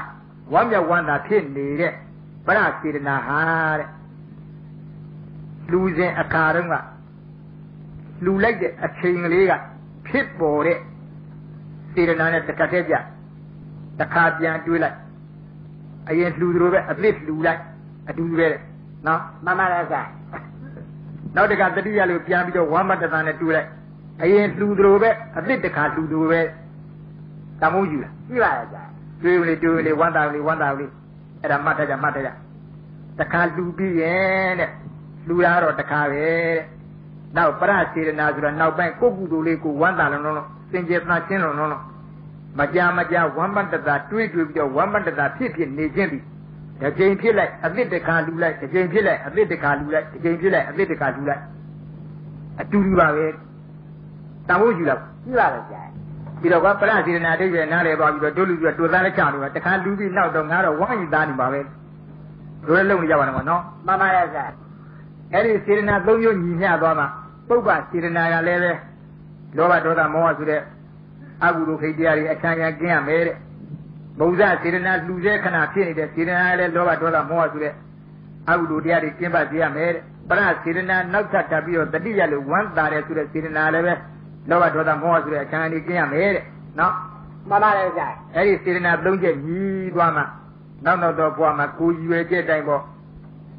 ဝမ်းမြောက်ဝမ်းသာဖြစ်နေတဲ့ပရစေရနာဟာတဲ့လူစဉ်အခါတုန်းကလူလိုက်တဲ့အချိန်ကလေးကဖြစ်ပေါ်တဲ့စေရနာနဲ့တခါတည်းပြ တခါပြန်တွေးလိုက်အရင်လှူသလိုပဲအသစ်လှူလိုက်အတူတူပဲတဲ့နော်မှန်ပါတယ်ဆရာနောက်တခါတတိယလို့ပြန်ပြီးတော့ဝမ်းမတ္တတာနဲ့တူလိုက်အရင်လှူသလိုပဲအသစ်တခါလှူသလိုပဲတမိုးယူလာကြည့်ပါရဲ့ဆရာတွေးလေတွေးလေဝမ်းသာလေဝမ်းသာလေအဲ့ဒါမှတ်ထားကြမှတ်ထားကြတခါလှူပြီးရင်တဲ့လှူတာတော့တခါပဲတဲ့နောက်ပရစေရနာဆိုတာနောက်ပိုင်းကိုယ့်ကုသိုလ်လေးကိုဝမ်းသာလုံးလုံးစင်ကြယ်သချင်းလုံးလုံး မကြမကြဝမ်းမတ္တတာတွေးတွေးပြီးတော့ဝမ်းမတ္တတာဖြစ်ဖြစ်နေခြင်းသည်တစ်ချိန်ဖြစ်လိုက်အသစ်တခါလှူလိုက်တစ်ချိန်ဖြစ်လိုက်အသစ်တခါလှူလိုက်တစ်ချိန်ဖြစ်လိုက်အသစ်တခါလှူလိုက်အတူတူပါပဲတမိုးယူလောက်ကြည့်ပါရဲ့ဆရာပြီးတော့ကပရစေရနာတိတ်ရဲ့နားလေပါပြီးတော့တို့လူပြီးတော့တူသားလက်ချလို့တခါလူပြီးနောက်တော့ငါတော့ဝမ်းယူသားနေပါပဲတို့လည်းလုံနေကြပါတော့နော်မှန်ပါတယ်ဆရာအဲ့ဒီစေရနာ၃မျိုးညီမျှသွားမှာပုပ္ပစေရနာကလည်းပဲလောဘဒေါသမောဟဆိုတဲ့ အကုသိုလ်ခိတ်တရားတွေအချမ်းချမ်းကျင်းရမယ်တဲ့ဘုရားစေရနာလူစေခဏဖြစ်နေတဲ့စေရနာကလည်းလောဘဒေါသမောဟဆိုတဲ့အကုသိုလ်တရားတွေကျင်းပစေရမယ်တဲ့ပရစေရနာနောက်ထပ်တက်ပြီးတော့တတိယလို့ဝမ်းသာတယ်ဆိုတဲ့စေရနာလည်းပဲလောဘဒေါသမောဟဆိုတဲ့အချမ်းကြီးကျင်းရမယ်တဲ့နော်မှန်ပါတယ်ဆရာအဲ့ဒီစေတနာ၃ချက်ညီးသွားမှနောက်နောက်တော့ဘွားမှာကိုရွယ်ချက်တိုင်းပေါ့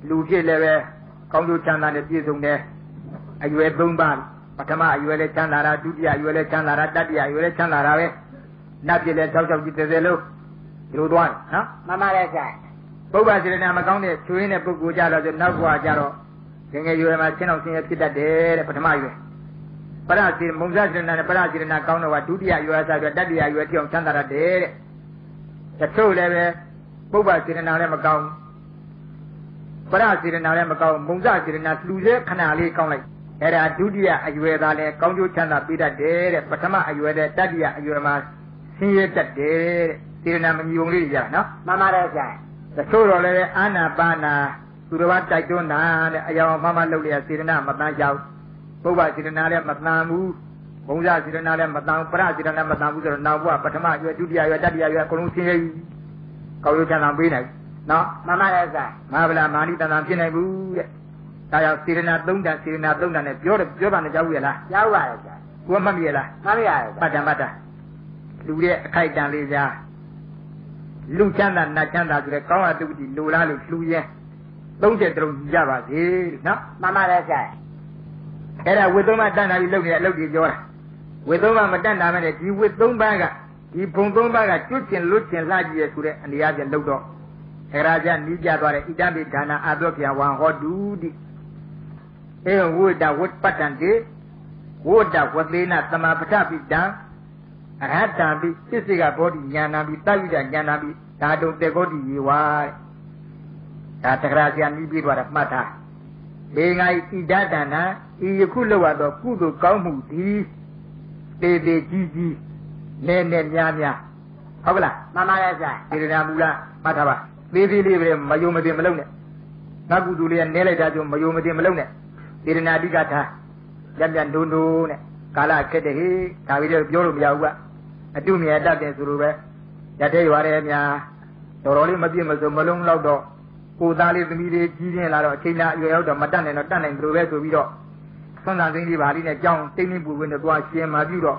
လူဖြစ်လည်းပဲကောင်းကျိုးချမ်းသာနဲ့ပြည့်စုံတယ်အရွယ်၃ပါး ပထမအရွယ်လည်းချမ်းသာတာဒုတိယအရွယ်လည်းချမ်းသာတာတတိယအရွယ်လည်းချမ်းသာတာပဲနတ်ဖြစ်လည်း၆၆ကြီး30လုံးဒီလိုသွားတယ်နော်မှန်ပါတယ်ဆရာပုဗ္ဗစေတနာမကောင်းတဲ့ချွေးတဲ့ပုဂ္ဂိုလ်ကြတော့ဆိုနောက်ဘွားကြတော့ငယ်ငယ်ရွယ်မှာရှင်းအောင်ရှင်းရဖြစ်တတ်တယ်တဲ့ပထမရွယ်ပရစေမုံဇစေတနာနဲ့ပရစေတနာကောင်းတော့ကဒုတိယရွယ်စားပြီးတတိယရွယ်ထိအောင်ချမ်းသာတတ်တယ်တဲ့တချို့လည်းပဲပုဗ္ဗစေတနာလည်းမကောင်းပရစေတနာလည်းမကောင်းမုံဇစေတနာလှူစေခဏလေးကောင်းလိုက် အဲ့ဒါဒုတိယအရွယ်သားလည်းကောင်းကျိုးချမ်းသာပေးတတ်တယ်တဲ့ပထမအရွယ်တဲ့တတိယအရွယ်မှာဆင်းရဲတတ်တယ်တဲ့စေတနာမညီုံလေးကြနော်မှန်ပါတယ်ဆရာတချို့တော့လည်းပဲအာနာပါနာသူတော်ဘာတိုက်တွန်းတာတဲ့အယောင်မှမလုပ်လျက်စေတနာမတန်းကြောက်ပုဗ္ဗစေတနာလည်းမတန်းဘူးဘုံဇစေတနာလည်းမတန်းပရစေတနာမတန်းဘူးဆိုတော့နောက်ဘုရားပထမအရွယ်ဒုတိယအရွယ်တတိယအရွယ်အကုန်လုံးဆင်းရဲပြီကောင်းကျိုးချမ်းသာပေးနိုင်နော်မှန်ပါတယ်ဆရာမဟာဗလာမာနိတန်တန်ဖြစ်နိုင်ဘူးတဲ့ ဒါကြောင့်စေရနာသုံးတန်စေရနာသုံးတန်နဲ့ပြောတယ်ပြောတာနဲ့ကြောက်ရလားရောက်ပါတယ်ဆရာကိုယ်မှတ်မိရလားမှန်ပါရဲ့ဆပတ်တံပတ်တံလူရဲ့အခိုက်တန်လေးကြားလူချမ်းသာနတ်ချမ်းသာဆိုတဲ့ကောင်းအတုတိလူလားလို့လှူရဲသုံးချက်တုံးကြပါစေနော်မှန်ပါတယ်ဆရာအဲ့ဒါဝိသုံးပါးတန်တာပြီးလုပ်နေတဲ့အလုပ်ကြီးပြောတာဝိသုံးပါးမတန်တာမဲ့ဒီဝိသုံးပါးကဒီဘုံသုံးပါးကကျွတ်ကျင်လွတ်ကျင်လှကြည့်ရဆိုတဲ့အနေအချင်းလုပ်တော့ခရာကြနီးပြသွားတဲ့ဣတံပိဒါနာအာသောပြဝံဟောတုတိ အေဝိတဝတ်ပတ္တံတေဝိတဝသေနသမာပဋ္ဌပိတံအရဟတံပိပစ္စေကဘောဓိဉာဏံပိတဝိဒဉာဏံပိဓာတုတေကောတိယေဝါတဲ့ဒါတခရာကြနီးပြသွားတာမှတ်ထားဘေငါဤဣဒတန္တဤယခုလောက်ရသောကုသိုလ်ကောင်းမှုသည်တေတေကြီးကြီးနဲနဲများများဟုတ်ကလားမှန်ပါတယ်ဆရာစေတနာမူလမှတ်ထားပါသေးသေးလေးပဲမယုံမတင်မလုံးနဲ့ငါကုသိုလ်လေးကနဲလိုက်တာကြောင့်မယုံမတင်မလုံးနဲ့ စေတနာအဓိကထားလက်မြတ်ဒုံဒုံနဲ့ကာလခက်တဲ့ဟေးဒါပြီးတော့ပြောလို့မရဘူးကအတုမြတ်တတ်တယ်ဆိုလိုပဲရတဲ့ရွာတဲ့များတော်တော်လေးမပြည့်မစုံမလုံးတော့တော့ကိုသားလေးသမီးလေးကြီးပြင်းလာတော့အချိန်နာအရွယ်ရောက်တော့မတတ်နိုင်တော့တတ်နိုင်ဘယ်လိုပဲဆိုပြီးတော့ဆွမ်းသာသိင်းကြီးပါလိနဲ့ကြောင်းတိမ့်တိမ့်ပူပူနဲ့သွားရှင်มาပြုတော့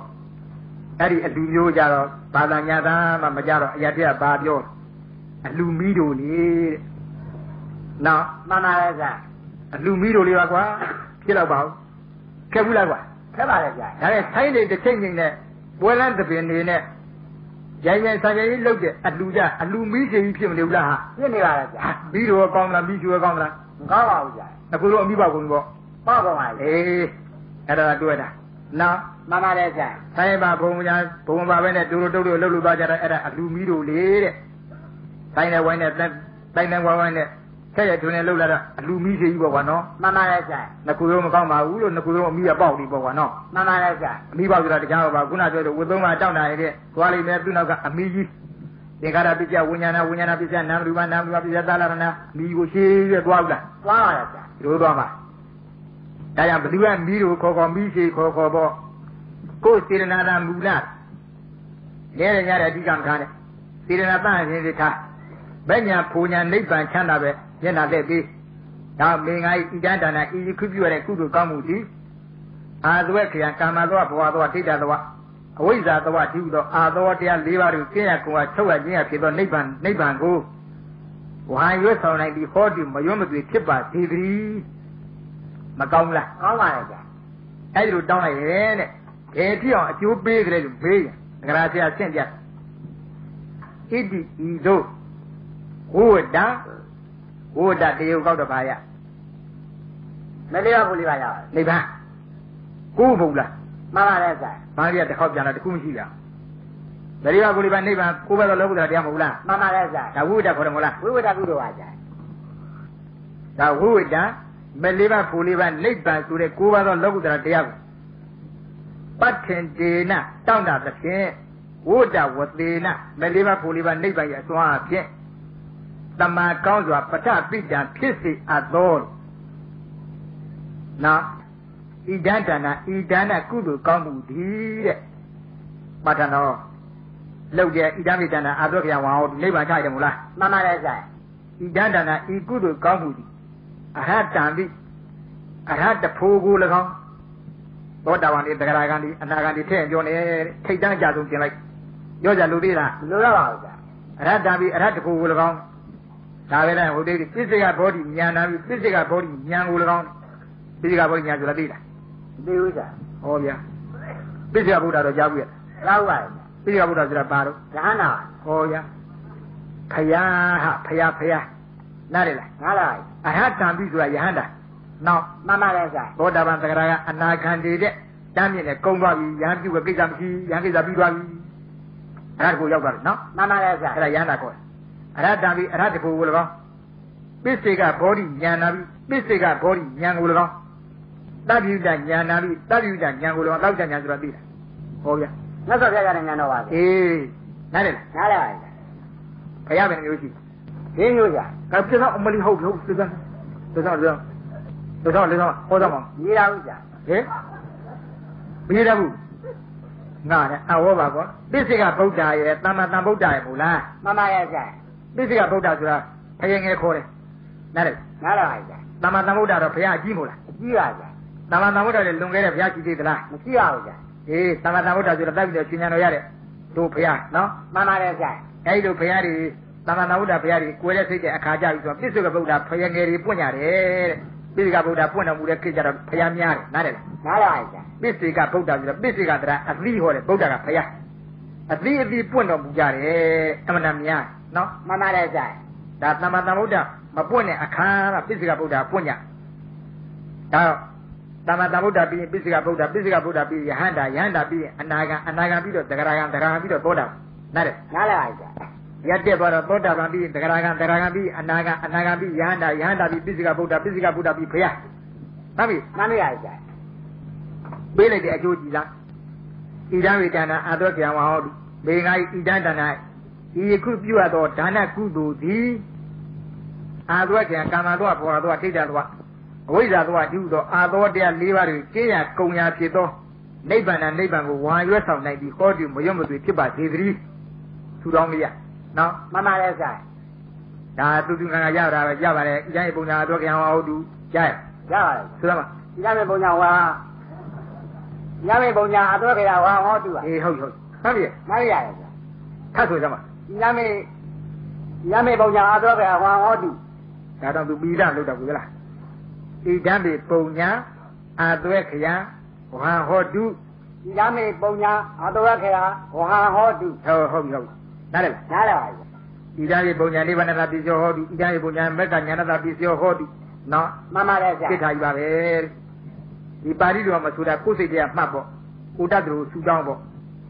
အဲ့ဒီအလူမျိုးကြတော့ဘာသာညာသားမှမကြတော့အရာတည်းကဘာပြောအလူမီးတို့လေတဲ့နော်မှန်ပါတယ်ဆရာ အလူမီးတို့လေးပါကွာဖြစ်တော့ပါဦးခက်ဘူးလားကွာခက်ပါတယ်ဆရာဒါနဲ့ဆိုင်းနေတစ်ချိန်ချိန်နဲ့ပွဲလန်းသပင်နေနဲ့ရိုင်ရိုင်ဆိုင်ဆိုင်လှုပ်တဲ့အလူကြအလူမီးချင်ကြီးဖြစ်မနေဘူးလားဟာပြစ်နေပါတယ်ဆရာမီးတို့ကောင်းမလားမီးချူကောင်းမလားမကောင်းပါဘူးဆရာအခုတော့အမိဘကုန်ပြီပေါ့ပေါ့ပါပါလေအေးအဲ့ဒါတွေ့တာနော်မှန်ပါတယ်ဆရာဆိုင်ပါဘုံညာဘုံပါပဲနဲ့တူတူတုတ်တုတ်လှုပ်လှုပ်သွားကြတော့အဲ့ဒါအလူမီးတို့လေတဲ့ဆိုင်နဲ့ဝိုင်းနဲ့တိုင်းနဲ့ဝိုင်းဝိုင်းနဲ့ ဆက်ရထွန်းနဲ့လှုပ်လာတော့အလူမီးချင်ကြီးပေါ့ကွာနော်မှန်ပါတယ်ဆရာငကူရောမကောင်းပါဘူးလို့ငကူရောအမိကပေါက်နေပေါ့ကွာနော်မှန်ပါတယ်ဆရာအမိပေါက်ဆိုတာတခြားတော့ပါခုနပြောတဲ့ဝတ်သုံးပါတောက်တာရတဲ့သွားလိမ့်မယ်သူ့နောက်ကအမိကြီးသင်္ခါရပစ္စယဝိညာဏဝိညာဏပစ္စယနာမ်ရူပနာမ်ရူပပစ္စယသာလရဏမိကိုရှင်းရသွားဘူးလားသွားပါတယ်ဆရာဒီလိုသွားမှာဒါကြောင့်ဘယ်သူကမိတို့ခေါ်ခေါ်မိရှိခေါ်ခေါ်ပေါ့ကိုယ်စေရနာတာမူလလဲရရတဲ့အဓိကမထားနဲ့စေရနာတန်ရှင်တွေထားဘယ်ညာဖူညာနိဗ္ဗာန်ချမ်းသာပဲမျက်နာလက်ပြီးဒါမင်္ဂလာဤတန်တနာဤခုပြုရတဲ့ကုသိုလ်ကောင်းမှုသည်အာသဝေခယကာမသောဘဝသောထိတ္တသောအဝိဇ္ဇာသောတိဟုသောအာသောတရား၄ပါးကိုကျင့်ရကုန်အားချုပ်ရခြင်းရဖြစ်သောနိဗ္ဗာန်နိဗ္ဗာန်ကိုဝဟန်ရွတ်ဆောင်နိုင်ပြီးဟောဒီမရွတ်မသွေဖြစ်ပါစေတည်းမကောင်းလားကောင်းပါတယ်ဆရာအဲ့ဒီလိုတောင်းလိုက်ရဲ့တဲ့ဘယ်ဖြစ်အောင်အကျိုးပေးကြတယ်လို့မေးရင်ဒဂရာဆရာဆင့်ပြဣတိဤတို့ဝိဝတ္တ ဝိဝတ္တတယုတ်ကောက်တော့ပါရမလေးပါဘူးလေးပါရပါနိဗ္ဗာန်ကိုယ်ဘုံလားမှန်ပါတယ်ဆရာဘာကြီးကတစ်ခေါက်ပြန်လာတစ်ခုမရှိလားဗရိယကိုယ်လေးပါနိဗ္ဗာန်ကိုယ်ပဲတော့လောကုတ္တရာတရားမဟုတ်လားမှန်ပါတယ်ဆရာဒါဝိဝတ္တခေါ်တယ်မဟုတ်လားဝိဝတ္တကုသိုလ်ပါဆရာဒါဝိဝတ္တမလေးပါကိုယ်လေးပါနိဗ္ဗာန်ဆိုတဲ့ကိုယ်ပါတော့လောကုတ္တရာတရားကိုပဋ္ဌင်တေနတောင့်တာသဖြင့်ဝိဝတ္တဝသေနမလေးပါကိုယ်လေးပါနိဗ္ဗာန်ရဲ့အစွမ်းအဖြစ် တမန်ကောင်းစွာပဋ္ဌပိတံဖြစ်စေအပ်သောနောက်ဣဒံတနာဣဒံနာကုသိုလ်ကောင်းမှုဒီတဲ့ပဋ္ဌာနောလောက်တဲ့ဣဒံမိတနာအာသောခယဝါဟောနိဗ္ဗာန်ချရတယ်မို့လားမှန်ပါတယ်ဆရာဤတန္တနာဤကုသိုလ်ကောင်းမှုသည်အရဟတံတိအရဟတဖို့ကို၎င်းသောတာပန်ဒီတဂရဂန်ဒီအနာဂန်ဒီထည့်ပြောနေထိတ်တန်းကြဆုံးပြင်လိုက်ပြောကြလူသေးလားမလိုတော့ပါဘူးဆရာအရဟတံတိအရဟတဖို့ကို၎င်း ဒါပဲလားဟိုတိပစ္စေကဘောဓိဉာဏ်နာပြီးပစ္စေကဘောဓိဉာဏ်ကို၎င်းပစ္စေကဘောဓိဉာဏ်ဆိုတာသိလားမသိဘူးဆရာဟောဗျာပစ္စေကဗုဒ္ဓတော့ကြားဘူးရဲ့လောက်ပါတယ်ဆရာပစ္စေကဗုဒ္ဓဆိုတာပါတော့ရဟန္တာဟောဗျာဖယားဟဖယားဖယားနားရလားငါလာအရဟတံတိဆိုတာယဟန္တာနောက်မှန်ပါတယ်ဆရာသောတာပန်သက္ကရာကအနာခံတည်တဲ့တမ်းမြင့်နဲ့ကုန်းသွားပြီယဟန်ပြုတ်ကိစ္စမရှိယဟန်ကိစ္စပြီးသွားပြီအဲ့ဒါကိုရောက်သွားပြီနော်မှန်ပါတယ်ဆရာအဲ့ဒါယဟန္တာခေါ်တယ် အရဟတံပြီးအရဟတကိုကို၎င်းပစ္စေကဘောဓိဉာဏ်နာပြီးပစ္စေကဘောဓိဉာဏ်ကို၎င်းတပ္ပိယဉာဏ်နာပြီးတပ္ပိယဉာဏ်ကို၎င်းတောက်ဉာဏ်ဆိုတာသိတာဟောဗျာမြတ်စွာဘုရားကလည်းဉာဏ်တော်ပါဆရာအေးနားလည်လားနားလည်ပါတယ်ဆရာဘုရားဘယ်နှမျိုးရှိဒီမျိုးဆရာကဲပြဿနာအမလီဟုတ်ပြီဟုတ်ပြဿနာပြဿနာပြဿနာပြဿနာပြဿနာဟောသားမရေးတာဘူးဆရာဟဲ့မရဘူးငါနဲ့အဝေါပါကောပစ္စေကဗုဒ္ဓရဲ့တမ္မာတန်ဗုဒ္ဓရဲ့မဟုတ်လားမှန်ပါတယ်ဆရာ ပစ္စေကဗုဒ္ဓဆိုတာဖယင်ငယ်ခေါ်တယ်နားလေနားလည်ပါတယ်ဆရာတမ္မာတန်ဗုဒ္ဓတော့ဘုရားအကြီးမို့လားအကြည့်ပါဆရာတမ္မာတန်ဗုဒ္ဓလည်းလွန်ခဲ့တဲ့ဘုရားကြီးသေးသလားမရှိပါဘူးဆရာအေးတမ္မာတန်ဗုဒ္ဓဆိုတာတိုက်ပြီးတော့ရှင်ညာတော်ရတဲ့တို့ဘုရားနော်မှန်ပါတယ်ဆရာအဲဒီလိုဘုရားတွေသမ္မာသမ္ဗုဒ္ဓဘုရားကြီးကိုယ်ရဲ့စိတ်တဲ့အခါကြပြီဆိုတော့ပိဿကဗုဒ္ဓဖယငယ်တွေပွင့်ကြတယ်တဲ့ပိဿကဗုဒ္ဓပွင့်တော်မူတဲ့ခေတ်ကြတော့ဘုရားများတယ်နားတယ်လားနားလာပါဗျာပိဿကဗုဒ္ဓဆိုတော့ပိဿကတရားအသီးဟောတယ်ဗုဒ္ဓကဘုရားအသီးအသီးပွင့်တော်မူကြတယ်အမှန်တမ်းများ နော်မှန်ပါတယ်ဗျာဒါသမ္မာသမ္ဗုဒ္ဓမပွင့်တဲ့အခါကပိဿကဗုဒ္ဓပွင့်ကြဒါတော့သမ္မာသမ္ဗုဒ္ဓပြီးရင်ပိဿကဗုဒ္ဓပိဿကဗုဒ္ဓပြီးယဟန္တာယဟန္တာပြီးရင်အနာဂံအနာဂံပြီးတော့တဂရဂံတဂရဂံပြီးတော့သောတာနားတယ်နားလာပါဗျာရက်တက်သွားတော့သောတာပန်ပြီးတဂရဂံတဂရဂံပြီးအနာဂံအနာဂံပြီးယဟန္တာယဟန္တာပြီးပိဿကဗုဒ္ဓပိဿကဗုဒ္ဓပြီးဘုရားဟုတ်ပြီမှန်ပါဗျာပေးလိုက်တဲ့အကျိုးကြည်လားဣဒံဝေတနာအာသောဗျံဝဟောတုဘေငါဤဣဒံတနာ ဤယခုပြုအပ်သောဒါနကုသိုလ်သည်အာသောဗျံကာမသောဘောသောထိတ်တသောအဝိဇ္ဇာသောဒီဟုသောအာသောတရား၄ပါးတွင်ကျင့်ရကုံရာဖြစ်သောနိဗ္ဗာန်နိဗ္ဗာန်ကိုဝါရွက်ဆောင်နိုင်ပြီးဟောတုမရွတ်မသွေဖြစ်ပါစေတည်းသူတော်မရနော်မှန်ပါတယ်ဗျာဒါသူသူငါငါရတာပဲကြပါတယ်ဣဒံပုံညာအာသောဗျံဝဟောတုကြားရရပါတယ်ဆိုတော့မဒီရမေပုံညာဝါရမေပုံညာအတော့ခေတာဝါဟောတူပါအေးဟုတ်ဟုတ်ဟုတ်ပြီနားရရတယ်ဗျာထပ်ဆိုကြမှာ ဒီရမေရမေပုံညာအတော့ခေတာဝါဟောတူဒါတော့သူပိဒလို့တော့ဘူးလားဣဒံပေပုံညာအာသွဲခယဝဟံဟောတုဒီရမေပုံညာအတော့ခေတာဝါဟောတူဟုတ်ဟုတ်ပြီဟုတ်ပြီနားလည်နားလာပါဗျာဣဒံပေပုံညာနိဗ္ဗာန်တာပိစ္ဆောဟောတုဣဒံပေပုံညာမက္ကညာနတာပိစ္ဆောဟောတုနော်မှန်ပါတယ်ဗျာသိထားပြီပါပဲဒီပါဠိတော်မှာဆိုတာကိုယ်စိတ်တရားမှတ်ပေါ့ကိုတတ်တယ်လို့ဆူတောင်းပေါ့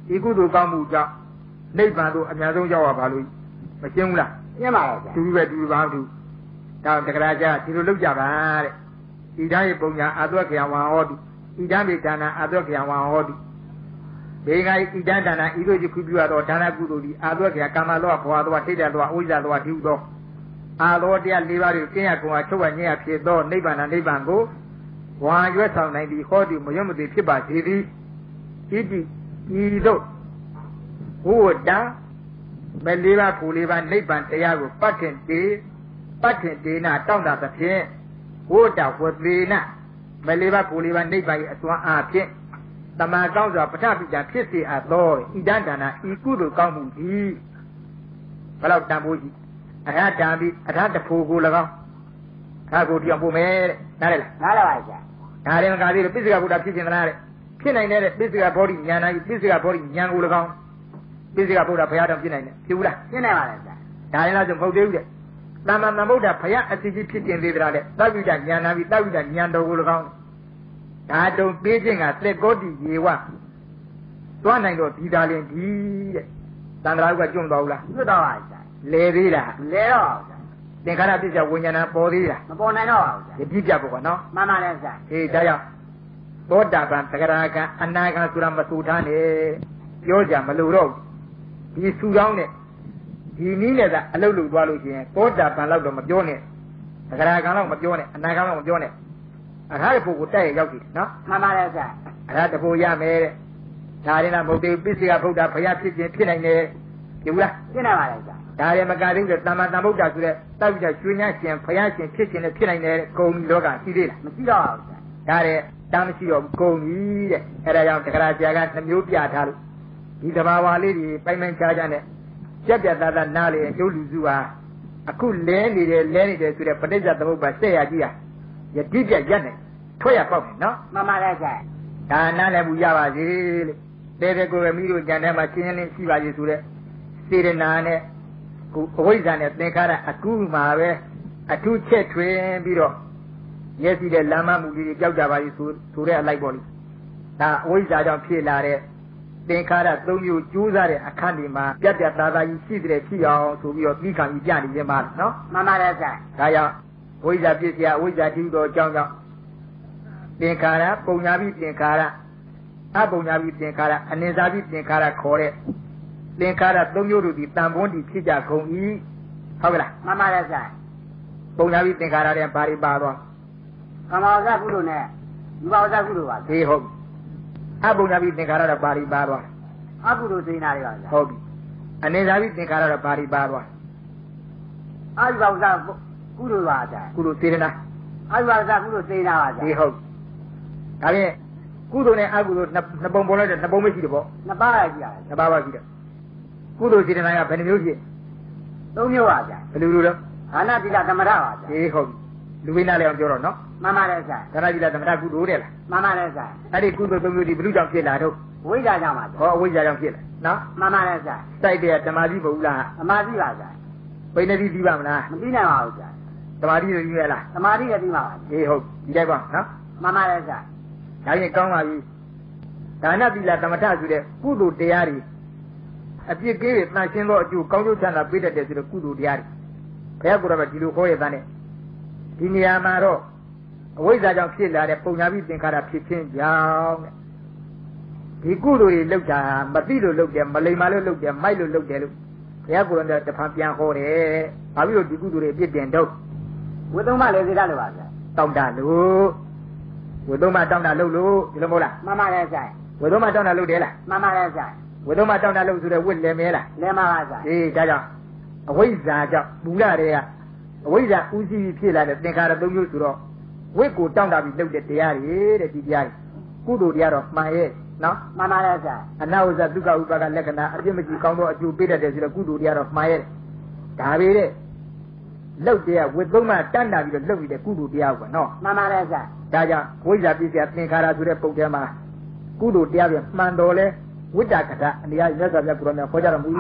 ဒီကုသိုလ်ကောင်းမှုကြောင့် နိဗ္ဗာန်သို့အများဆုံးရောက်ရပါလို့မရှင်းဘူးလားရှင်းပါရဲ့ဗျာတူပဲတူပါတူဒါတက္ကရာကြဒီလိုလုပ်ကြပါတဲ့ဣဒံယေပုံညာအာသွက်ခယဝံဟောတုဣဒံမေဒါနာအာသွက်ခယဝံဟောတုဘေငါဣဒံဒါနာဤသို့ခုပြုရသောဒါနကုသိုလ်သည်အာသွက်ခယကာမလောဘဝသောထိတ်တသောအဝိဇ္ဇသောဒီဟုသောအာသောတရား၄ပါးကိုကျင့်ရကုန်အားချုပ်ဝညင်ရဖြစ်သောနိဗ္ဗာန်နိဗ္ဗာန်ကိုဝါရွက်ဆောင်နိုင်သည်ဟောတုမရွတ်မသိဖြစ်ပါစေသည်ဣတိဤသို့ ဘုဝတ္တမလေးပါးဖူလေးပါးနိဗ္ဗာန်တရားကိုပတ်တင်တေပတ္ထင်ဒေနာတောင့်တာသဖြင့်ဝိတဝသေနမလေးပါကိုလေးပါနိဗ္ဗာန်၏အစွမ်းအားဖြင့်တမန်ကောင်းစွာပဋ္ဌပိတာဖြစ်စေအပ်သောဣဒံဒါနာဤကုသိုလ်ကောင်းမှုသည်ဘယ်လောက်တန်ဖိုးရှိအရဟတံပြီးအရဟတဖို့ကို၎င်းဒါကိုတရားပို့မယ်တဲ့နားလဲလားနားလာပါဗျာဒါရင်မကသေးလို့ပိစ္ဆကဘုရားဖြစ်ခြင်းသလားတဲ့ဖြစ်နိုင်တဲ့ပိစ္ဆကဘောဓိဉာဏ်ဤပိစ္ဆကဘောဓိဉာဏ်ကို၎င်း ပိစ္ဆကဘုရားဘုရားတော်ဖြစ်နိုင်တယ်ဖြစ်ဘူးလားရှင်းနိုင်ပါတယ်ဗျာဒါရင်လားဆိုမဟုတ်သေးဘူးတဲ့တမ္မာသမ္ဗုဒ္ဓဘုရားအစီအစီဖြစ်ခြင်းသေးသလားတဲ့သဗ္ဗိတဉာဏ်နာပြီးသဗ္ဗိတဉာဏ်တော်ကို၎င်းဒါတုံပေးခြင်းကသက်ကောတိယေဝသွားနိုင်တော့ဒီသာလင်ဒီတဲ့သံဃာဥကကျွန့်တော်ဘူးလားလွတ်တော့ပါဗျာလဲသေးတာလဲတော့ပါဗျာသင်္ခါရပစ္စယဝိညာဏပေါ်သေးတာမပေါ်နိုင်တော့ပါဗျာဒီပြည့်ပြပေါ့ကွာနော်မှန်ပါတယ်ဗျာအေးဒါကြောင့်သောတာပန်တဂရကံအနာကံဆိုတာမဆူထားနဲ့ပြောကြမလို့တော့ဘူး ဒီဆူတောင်းနဲ့ဒီနည်းနဲ့သာအလုပ်လုပ်သွားလို့ရှိရင်သောတာပန်လောက်တော့မပြောနဲ့တဂရကံလောက်မပြောနဲ့အနာကံလောက်မပြောနဲ့အရဟတဖို့ကိုတိုက်ရရောက်ပြီနော်မှန်ပါတယ်ဗျာအရဟတဖို့ရမယ်တဲ့ဒါရင်ကမဟုတ်သေးဘူးပစ္စည်းကဗုဒ္ဓဘုရားဖြစ်ခြင်းဖြစ်နိုင်တယ်ဒီဘူးလားရှင်းနိုင်ပါတယ်ဗျာဒါရင်မကသေးဘူးတဲ့တမ္မာတမ္ဗုဒ္ဓဆိုတဲ့တောက်ကြရွှေညရှင်ဘုရားရှင်ဖြစ်ခြင်းနဲ့ဖြစ်နိုင်တယ်တဲ့ဂုံကြီးလောကရှိသေးလားမရှိတော့ပါဘူးဗျာဒါတဲ့တားမရှိတော့ဘူးကုန်ပြီတဲ့အဲဒါကြောင့်တက္ကရာဆရာကနှမျိုးပြထားလို့ ဒီတဘာဝလေးတွေပိုင်ပိုင်ခြားခြားနဲ့ကြက်ပြတ်သားသားနားလေအကျိုးလူစုဟာအခုလဲနေတယ်လဲနေတယ်ဆိုတဲ့ပဋိစ္စသမုပ္ပါဆက်ရကြီးဟာယတိပြတ်ရက်နေထွက်ရပေါက်နေနော်မှန်ပါတယ်ဗျာဒါနားလည်းဘူးရပါစေလို့တဲတဲ့ကိုယ်ကမိတို့ကြံထဲမှာရှင်းရှင်းလင်းရှိပါစေဆိုတဲ့စေရနာနဲ့ကိုအဝိဇ္ဇာနဲ့သင်္ခါရအကူမှာပဲအထုချက်ထွင်ပြီးတော့မျက်စိနဲ့လမ်းမမှုလေးတွေကြောက်ကြပါလိဆိုဆိုတဲ့အလိုက်ပေါ့လေဒါအဝိဇ္ဇာကြောင့်ဖြစ်လာတဲ့ သင်္ခါရသုံးမျိုးကျိုးစားတဲ့အခန်းဒီမှာပြတ်ပြတ်သားသားကြီးရှိတဲ့ဖြစ်အောင်ဆိုပြီးတော့ပြီးခံပြီးပြနေခြင်းပါနော်မှန်ပါတယ်ဗျာဒါကြောင့်ဝိဇ္ဇာပြည့်စရာဝိဇ္ဇာတိတော်အကြောင်းကြောင့်သင်္ခါရပုံညာပြီးသင်္ခါရအပုံညာပြီးသင်္ခါရအနိစ္စပြီးသင်္ခါရခေါ်တဲ့သင်္ခါရသုံးမျိုးတို့ဒီတန်ဖိုးတည်ဖြစ်ကြကုန်၏ဟုတ်ကဲ့လားမှန်ပါတယ်ဗျာပုံညာပြီးသင်္ခါရတဲ့ဘာတွေပါသွားကမ္ဘာဝဇ္ဇကုသိုလ်နဲ့ဒီဘာဝဇ္ဇကုသိုလ်ပါဗျာဒီဟုတ်ပြီ အပုံညာပြီးသင်္ခါရတဲ့ဘာတွေပါသွားအကုသိုလ်စေနာတွေပါဗျာဟုတ်ပြီအနေသာပြီးသင်္ခါရတော့ဘာဒီပါသွားအာဒီဘာဝဇ္ဇကုသိုလ်ပါဗျာကုသိုလ်စေရနာအာဒီဘာဝဇ္ဇကုသိုလ်စေနာပါဗျာဒီဟုတ်ဒါဖြင့်ကုသိုလ်နဲ့အကုသိုလ်နှစ်နှစ်ပုံပေါ်လိုက်တဲ့နှစ်ပုံမရှိတယ်ပေါ့နှစ်ပါးရကြည့်ရတယ်နှစ်ပါးပါရှိတယ်ကုသိုလ်စေရနာကဘယ်နှမျိုးဖြစ်သုံးမျိုးပါဗျာဘယ်လိုလိုလဲဒါနသီလသမထပါဗျာအေးဟုတ်ပြီ လူဝိနာလည်းအောင်ပြောတော့နော်မှန်ပါတယ်ဗျာဒါနသီလသမထကုသိုလ်တဲ့လားမှန်ပါတယ်ဗျာအဲ့ဒီကုသိုလ်သုံးမျိုးဒီဘလူကြောင့်ဖြစ်လာတော့ဝိဇ္ဇာကြောင့်ပါဗျာဟောအဝိဇ္ဇာကြောင့်ဖြစ်လာနော်မှန်ပါတယ်ဗျာစိုက်တဲ့ဓမ္မတိမဟုတ်လားသမာဓိပါဗျာဘိနေတိပြီးပါမလားမသိနိုင်ပါဘူးဗျာဓမ္မတိပြီးရလားသမာဓိလည်းပြီးပါပါဗျာအေးဟုတ်ဒီတိုင်းပါနော်မှန်ပါတယ်ဗျာဒါရင်ကောင်းပါပြီဒါနသီလသမထဆိုတဲ့ကုသိုလ်တရားတွေအပြစ်ကင်းတွေတန်ရှင်းသောအကျိုးကောင်းကျိုးချမ်းသာပေးတတ်တယ်ဆိုတဲ့ကုသိုလ်တရားတွေဘုရားကိုယ်တော်ကဒီလိုခေါ်ရတဲ့ ဒီနေရာမှာတော့အဝိဇ္ဇာကြောင့်ဖြစ်လာတဲ့ပုံညာပြီးသင်္ခါရဖြစ်ခြင်းကြောင့်တဲ့ဒီကုသိုလ်တွေလောက်တာမသိလို့လောက်တယ်မလိမ္မာလို့လောက်တယ်မိုက်လို့လောက်တယ်လို့ဘုရားကိုယ်တော်ကတဖန်ပြန်ခေါ်တယ်ဘာဖြစ်လို့ဒီကုသိုလ်တွေအပြစ်တင်တော့ဝိသုံးမလည်းစေတတ်လို့ပါဗျာတောင်းတလို့ဝေသုံးမတောင်းတလို့လို့ဒီလိုမဟုတ်လားမှန်ပါတယ်ဗျာဝေသုံးမတောင်းတလို့တယ်လားမှန်ပါတယ်ဗျာဝေသုံးမတောင်းတလို့ဆိုတဲ့ဝစ်လည်းမဲလားလဲမှာပါဗျာအေးဒါကြောင့်အဝိဇ္ဇာကြောင့်မူလတွေက အဝိဇ္ဇာဥစည်းပြီးဖြစ်လာတဲ့သင်္ခါရသုံးမျိုးဆိုတော့ဝိတ်ကိုတောင်းတပြီးလုပ်တဲ့တရားတွေတဲ့ဒီတရားတွေကုသိုလ်တရားတော့မှန်ရဲ့နော်မှန်ပါတယ်ဗျာအနာဝဇ္ဇဒုက္ခဥပါကလက္ခဏာအပြစ်မကြီးကောင်းသောအကျိုးပေးတတ်တယ်ဆိုတော့ကုသိုလ်တရားတော့မှန်ရဲ့ဒါပေတဲ့လောက်တရားဝိသုံးမတန်းတာပြီးတော့လုပ်ပြီးတဲ့ကုသိုလ်တရားကွာနော်မှန်ပါတယ်ဗျာဒါကြောင့်ဝိဇ္ဇာပြည့်စရာသင်္ခါရဆိုတဲ့ပုံထဲမှာကုသိုလ်တရားပြန်မှန်တော်လဲဝိတ္တကထအနေအရမြတ်စွာဘုရားကိုရောမြတ်ခေါ်ကြတော်မူ